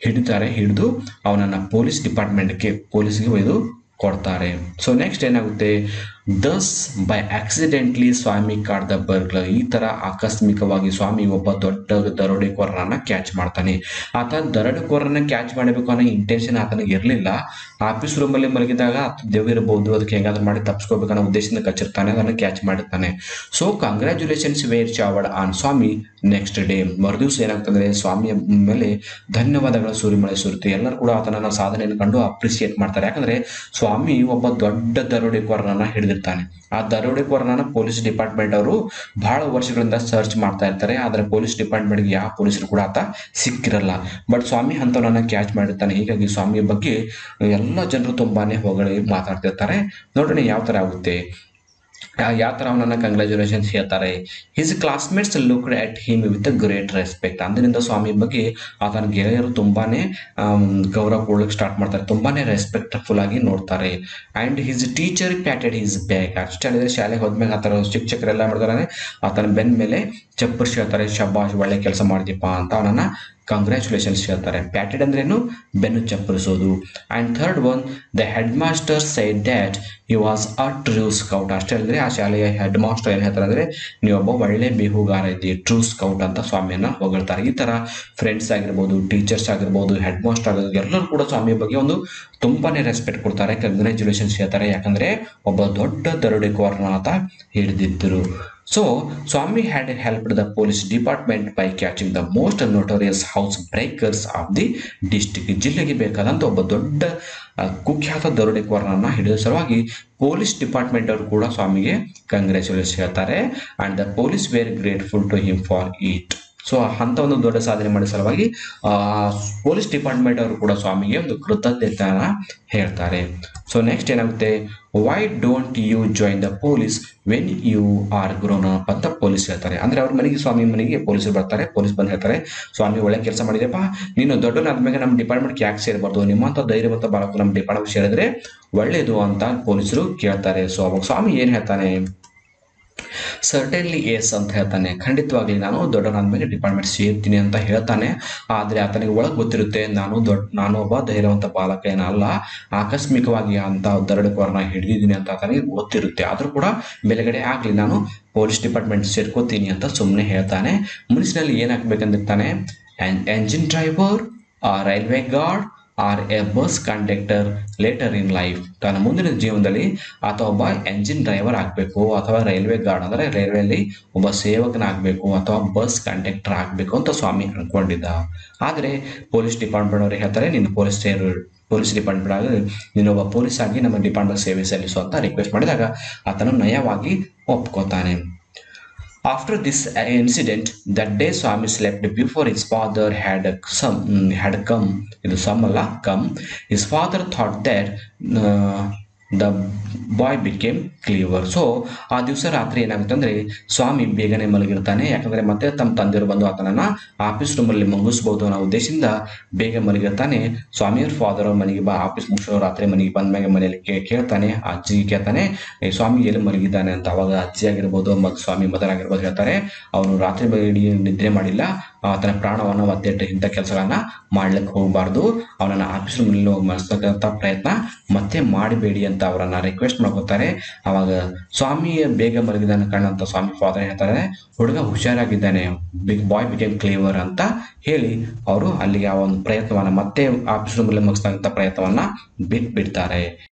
ಹಿಡಿತಾರೆ, ಹಿಡಿದು ಅವನನ್ನ ಪೊಲೀಸ್ ಡಿಪಾರ್ಟ್ಮೆಂಟ್ಗೆ, ಪೊಲೀಸ್ಗೆ ಒಯ್ದು ಕೊಡ್ತಾರೆ. ಸೊ ನೆಕ್ಸ್ಟ್ ಏನಾಗುತ್ತೆ? Thus by accidentally Swami caught the burglar ಈ ತರ ಆಕಸ್ಮಿಕವಾಗಿ ಸ್ವಾಮಿ ಒಬ್ಬ ದೊಡ್ಡ ದರೋಡೆಕೋರನ್ನ ಕ್ಯಾಚ್ ಮಾಡ್ತಾನೆ. ಆತ ದರೋಡೆಕೋರನ್ನ ಕ್ಯಾಚ್ ಮಾಡಬೇಕು ಅನ್ನೋ ಇಂಟೆನ್ಷನ್ ಆತನಿಗೆ ಇರಲಿಲ್ಲ. ಆಫೀಸ್ ರೂಮಲ್ಲಿ ಮಲಗಿದಾಗ ಇರಬಹುದು ಅದಕ್ಕೆ ಹೆಂಗಾದ್ರೂ ಮಾಡಿ ತಪ್ಪಿಸ್ಕೋಬೇಕನ್ನೋ ಉದ್ದೇಶದಿಂದ ಕಚ್ಚಿರ್ತಾನೆ, ಅದನ್ನು ಕ್ಯಾಚ್ ಮಾಡಿರ್ತಾನೆ. So congratulations were showered on Swami next day ಮರುದಿವ್ಸ ಏನಾಗ್ತಂದ್ರೆ ಸ್ವಾಮಿಯ ಮೇಲೆ ಧನ್ಯವಾದಗಳ ಸೂರ್ಯಮಳೆ ಸುರುತ್ತೆ ಎಲ್ಲರೂ ಕೂಡ ಆತನ ಸಾಧನೆಯನ್ನು ಕಂಡು ಅಪ್ರಿಸಿಯೇಟ್ ಮಾಡ್ತಾರೆ. ಯಾಕಂದ್ರೆ ಸ್ವಾಮಿ ಒಬ್ಬ ದೊಡ್ಡ ದರೋಡೆಕೋರನನ್ನ ಆ ದರೋಡೆಕೋರನನ್ನ ಪೊಲೀಸ್ ಡಿಪಾರ್ಟ್ಮೆಂಟ್ ಅವರು ಬಹಳ ವರ್ಷಗಳಿಂದ ಸರ್ಚ್ ಮಾಡ್ತಾ ಇರ್ತಾರೆ. ಆದ್ರೆ ಪೊಲೀಸ್ ಡಿಪಾರ್ಟ್ಮೆಂಟ್ಗೆ ಯಾವ ಪೊಲೀಸರು ಕೂಡ ಆತ ಸಿಕ್ಕಿರಲ್ಲ. ಬಟ್ ಸ್ವಾಮಿ ಅಂತವನನ್ನ ಕ್ಯಾಚ್ ಮಾಡಿರ್ತಾನೆ. ಹೀಗಾಗಿ ಸ್ವಾಮಿಯ ಬಗ್ಗೆ ಎಲ್ಲ ಜನರು ತುಂಬಾನೇ ಹೊಗಳಿ ಮಾತಾಡ್ತಿರ್ತಾರೆ. ನೋಡೋಣ ಯಾವ ತರ ಆಗುತ್ತೆ. ಯಾವ ಥರ ಅವನನ್ನ ಕಂಗ್ರ್ಯಾಚುಲೇಷನ್ಸ್ ಹೇಳ್ತಾರೆ? His classmates look at him with great respect ಅಂದ್ರಿಂದ Swami ಬಗ್ಗೆ ಆತನ ಗೆಳೆಯರು ತುಂಬಾನೇ ಗೌರವ ಕೊಡ್ಲಿಕ್ಕೆ ಸ್ಟಾರ್ಟ್ ಮಾಡ್ತಾರೆ. ತುಂಬಾನೇ ರೆಸ್ಪೆಕ್ಟ್ಫುಲ್ ಆಗಿ ನೋಡ್ತಾರೆ. And his teacher patted his back ಅಷ್ಟೇ ಅಲ್ಲದೆ ಶಾಲೆಗೆ ಹೋದ್ಮೇಲೆ ಆತರ ಶಿಕ್ಷಕರೆಲ್ಲ ಮಾಡ್ತಾರೆ ಆತನ ಬೆನ್ ಮೇಲೆ ಚಪ್ಪರ್ಸಿ ಹೇಳ್ತಾರೆ, ಶಬಾಷ್, ಒಳ್ಳೆ ಕೆಲಸ ಮಾಡ್ದೀಪ ಅಂತ ಅವನನ್ನ ಕಂಗ್ರ್ಯಾಚುಲೇಷನ್ಸ್ ಹೇಳ್ತಾರೆ. ಪ್ಯಾಟೆಡ್ ಅಂದ್ರೇನು? ಬೆನ್ನು ಚಪ್ಪರಿಸೋದು. And third one the headmaster said that he was a true scout ಅಷ್ಟೇ ಅಂದರೆ ಆ ಶಾಲೆಯ ಹೆಡ್ ಮಾಸ್ಟರ್ ಏನು ಹೇಳ್ತಾರೆ ಅಂದರೆ, ನೀವೊಬ್ಬ ಒಳ್ಳೆ ಬಿಹುಗಾರ ಇದ್ದೀರಿ ಟ್ರೂ ಸ್ಕೌಟ್ ಅಂತ ಸ್ವಾಮಿಯನ್ನ ಹೊಗಳ್ತಾರೆ. ಈ ಥರ ಫ್ರೆಂಡ್ಸ್ ಆಗಿರ್ಬೋದು ಟೀಚರ್ಸ್ ಆಗಿರ್ಬೋದು ಹೆಡ್ ಮಾಸ್ಟರ್ ಆಗಿರ್ಬೋದು, ಎಲ್ಲರೂ ಕೂಡ ಸ್ವಾಮಿಯ ಬಗ್ಗೆ ಒಂದು ತುಂಬಾನೇ ರೆಸ್ಪೆಕ್ಟ್ ಕೊಡ್ತಾರೆ ಕಂಗ್ರ್ಯಾಚುಲೇಷನ್ಸ್ ಹೇಳ್ತಾರೆ. ಯಾಕಂದ್ರೆ, ಒಬ್ಬ ದೊಡ್ಡ ದರೋಡೆಕೋರನ ಅಂತ ಹಿಡಿದಿದ್ದರು. So Swami had helped the police department by catching the most notorious house breakers of the district. ಜಿಲ್ಲೆಗೆ ಬೇಕಾದಂಥ ಒಬ್ಬ ದೊಡ್ಡ ಕುಖ್ಯಾತ ದರೋಡೆಕೋರನನ್ನ ಹಿಡಿದ ಸಲುವಾಗಿ ಪೊಲೀಸ್ ಡಿಪಾರ್ಟ್ಮೆಂಟ್ ಅವರು ಕೂಡ ಸ್ವಾಮಿಗೆ ಕಂಗ್ರ್ಯಾಚುಲೇಷನ್ ಹೇಳ್ತಾರೆ. And the police were grateful to him for it so ಅಂಥ ಒಂದು ದೊಡ್ಡ ಸಾಧನೆ ಮಾಡಿದ ಸಲುವಾಗಿ ಪೊಲೀಸ್ ಡಿಪಾರ್ಟ್ಮೆಂಟ್ ಅವರು ಕೂಡ ಸ್ವಾಮಿಗೆ ಒಂದು ಕೃತಜ್ಞತೆಯನ್ನ ಹೇಳ್ತಾರೆ. ಸೊ ನೆಕ್ಸ್ಟ್ ಏನಾಗುತ್ತೆ? Why don't you join the police when you are grown up ಅಂತ ಪೊಲೀಸ್ ಹೇಳ್ತಾರೆ. ಅಂದ್ರೆ ಅವ್ರ ಮನೆಗೆ, ಸ್ವಾಮಿ ಮನೆಗೆ ಪೊಲೀಸರು ಬರ್ತಾರೆ ಪೊಲೀಸ್ ಬಂದು ಹೇಳ್ತಾರೆ, ಸ್ವಾಮಿ, ಒಳ್ಳೆ ಕೆಲಸ ಮಾಡಿದೆಪ್ಪ ನೀನು ದೊಡ್ಡನಾದ್ಮೇಲೆ ನಮ್ಮ ಡಿಪಾರ್ಟ್ಮೆಂಟ್ಗೆ ಯಾಕೆ ಸೇರ್ಬಾರ್ದು? ನಿಮ್ಮಂಥ ಧೈರ್ಯವಂತ ಬಾಳಕ್ಕೂ ನಮ್ಮ ಡಿಪಾರ್ಟ್ಮೆಂಟ್ ಸೇರಿದ್ರೆ ಒಳ್ಳೇದು ಅಂತ ಪೊಲೀಸರು ಕೇಳ್ತಾರೆ. ಸೊ ಅವಾಗ ಸ್ವಾಮಿ ಏನು ಹೇಳ್ತಾನೆ? ಸರ್ಟನ್ಲಿ ಎಸ್ ಅಂತ ಹೇಳ್ತಾನೆ. ಖಂಡಿತವಾಗ್ಲಿ ನಾನು ದೊಡ್ಡನಾದ್ಮೇಲೆ ಡಿಪಾರ್ಟ್ಮೆಂಟ್ ಸೇರ್ತೀನಿ ಅಂತ ಹೇಳ್ತಾನೆ. ಆದರೆ ಆತನಿಗೆ ಒಳಗೆ ಗೊತ್ತಿರುತ್ತೆ, ನಾನು ದೊಡ್ಡ ನಾನು ಒಬ್ಬ ಧೈರ್ಯವಂತ ಬಾಲಕ ಏನಲ್ಲ ಆಕಸ್ಮಿಕವಾಗಿ ಅಂತ ದರಡುಕೋರನ್ನ ಹಿಡಿದಿದ್ದೀನಿ ಅಂತ ಆತನಿಗೆ ಗೊತ್ತಿರುತ್ತೆ. ಆದರೂ ಕೂಡ ಮೇಲುಗಡೆ ಆಗಲಿ, ನಾನು ಪೊಲೀಸ್ ಡಿಪಾರ್ಟ್ಮೆಂಟ್ ಸೇರ್ಕೋತೀನಿ ಅಂತ ಸುಮ್ಮನೆ ಹೇಳ್ತಾನೆ. ಮುನಿಸಿನಲ್ಲಿ ಏನಾಗಬೇಕಂದಿರ್ತಾನೆ engine driver railway guard or a bus conductor later in life ತನ್ನ ಮುಂದಿನ ಜೀವನದಲ್ಲಿ ಆತ ಒಬ್ಬ ಎಂಜಿನ್ ಡ್ರೈವರ್ ಆಗಬೇಕು, ಅಥವಾ ರೈಲ್ವೆ ಗಾರ್ಡ್ ಅಂದರೆ ರೈಲ್ವೆಯಲ್ಲಿ ಒಬ್ಬ ಸೇವಕನಾಗಬೇಕು, ಅಥವಾ ಬಸ್ ಕಂಡಕ್ಟರ್ ಆಗಬೇಕು ಅಂತ ಸ್ವಾಮಿ ಅನ್ಕೊಂಡಿದ್ದ. ಆದರೆ ಪೊಲೀಸ್ ಡಿಪಾರ್ಟ್ಮೆಂಟ್ ಅವರು ಹೇಳ್ತಾರೆ, ನಿನ್ನ ಪೊಲೀಸ್ ಪೊಲೀಸ್ ಡಿಪಾರ್ಟ್ಮೆಂಟ್ ಆಗಿ ಒಬ್ಬ ಪೊಲೀಸ್ ಆಗಿ ನಮ್ಮ ಡಿಪಾರ್ಟ್ಮೆಂಟ್ ಸೇವೆ ಸಲ್ಲಿಸು ಅಂತ ರಿಕ್ವೆಸ್ಟ್ ಮಾಡಿದಾಗ ಆತನು ನಯವಾಗಿ ಒಪ್ಕೋತಾನೆ. After this incident, that day Swami slept before his father had some had come. ಇದು some ಅಲ್ಲ come. His father thought that uh, boy became clever. So ಆ ದಿವಸ ರಾತ್ರಿ ಏನಾಗುತ್ತೆ ಅಂದ್ರೆ ಸ್ವಾಮಿ ಬೇಗನೆ ಮಲಗಿರ್ತಾನೆ. ಯಾಕಂದ್ರೆ ಮತ್ತೆ ತಮ್ಮ ತಂದೆಯವರು ಬಂದು ಆತನನ್ನು ಆಫೀಸ್ ರೂಮಲ್ಲಿ ಮುಗಿಸ್ಬೋದು ಅನ್ನೋ ಉದ್ದೇಶದಿಂದ ಬೇಗ ಮಲಗಿರ್ತಾನೆ. ಸ್ವಾಮಿಯವ್ರ ಫಾದರ್ ಮನೆಗೆ ಬಾ ಆಫೀಸ್ ಮುಗಿಸೋ ರಾತ್ರಿ ಮನೆಗೆ ಬಂದ ಮ್ಯಾಗ ಮನೆಯಲ್ಲಿ ಕೇಳ್ತಾನೆ. ಅಜ್ಜಿ ಕೇಳ್ತಾನೆ. "ಏ, ಸ್ವಾಮಿ ಎಲ್ಲಿ ಮಲಗಿದ್ದಾನೆ? ಅಂತ ಅವಾಗ ಅಜ್ಜಿ ಆಗಿರ್ಬೋದು ಮತ್ತು ಸ್ವಾಮಿ ಮದರ್ ಆಗಿರ್ಬೋದು ಹೇಳ್ತಾರೆ. ಅವನು ರಾತ್ರಿ ಇಡೀ ನಿದ್ರೆ ಮಾಡಿಲ್ಲ. ಆತನ ಪ್ರಾಣವನ್ನು ಒತ್ತೆಟ್ಟು ಇಂಥ ಕೆಲಸಗಳನ್ನ ಮಾಡ್ಲಿಕ್ಕೆ ಹೋಗಬಾರ್ದು. ಅವನನ್ನ ಆಫೀಸ್ ರೂಮಲ್ಲಿ ಹೋಗಿ ಮನಸ್ತಕ್ಕಂಥ ಪ್ರಯತ್ನ ಮತ್ತೆ ಮಾಡಬೇಡಿ ಅಂತ ಅವರನ್ನ ರಿಕ್ವೆಸ್ಟ್ ಮಾಡ್ಕೋತಾರೆ ಅವಾಗ ಸ್ವಾಮಿ ಬೇಗ ಮರಗಿದ್ದಾನೆ ಕಣ್ಣಂತ ಸ್ವಾಮಿ ಫಾದರ್ ಹೇಳ್ತಾರೆ, ಹುಡುಗ ಹುಷಾರಾಗಿದ್ದಾನೆ ಬಿಗ್ ಬಾಯ್ ಬಿಕೇಮ್ ಕ್ಲೇವರ್ ಅಂತ ಹೇಳಿ ಅವರು ಅಲ್ಲಿಗೆ ಆ ಒಂದು ಪ್ರಯತ್ನವನ್ನ ಮತ್ತೆ ಆಫೀಸ್ ರೂಮಲ್ಲಿ ಮುಗಿಸ್ತಕ್ಕಂಥ ಪ್ರಯತ್ನವನ್ನ ಬಿಟ್ಬಿಡ್ತಾರೆ.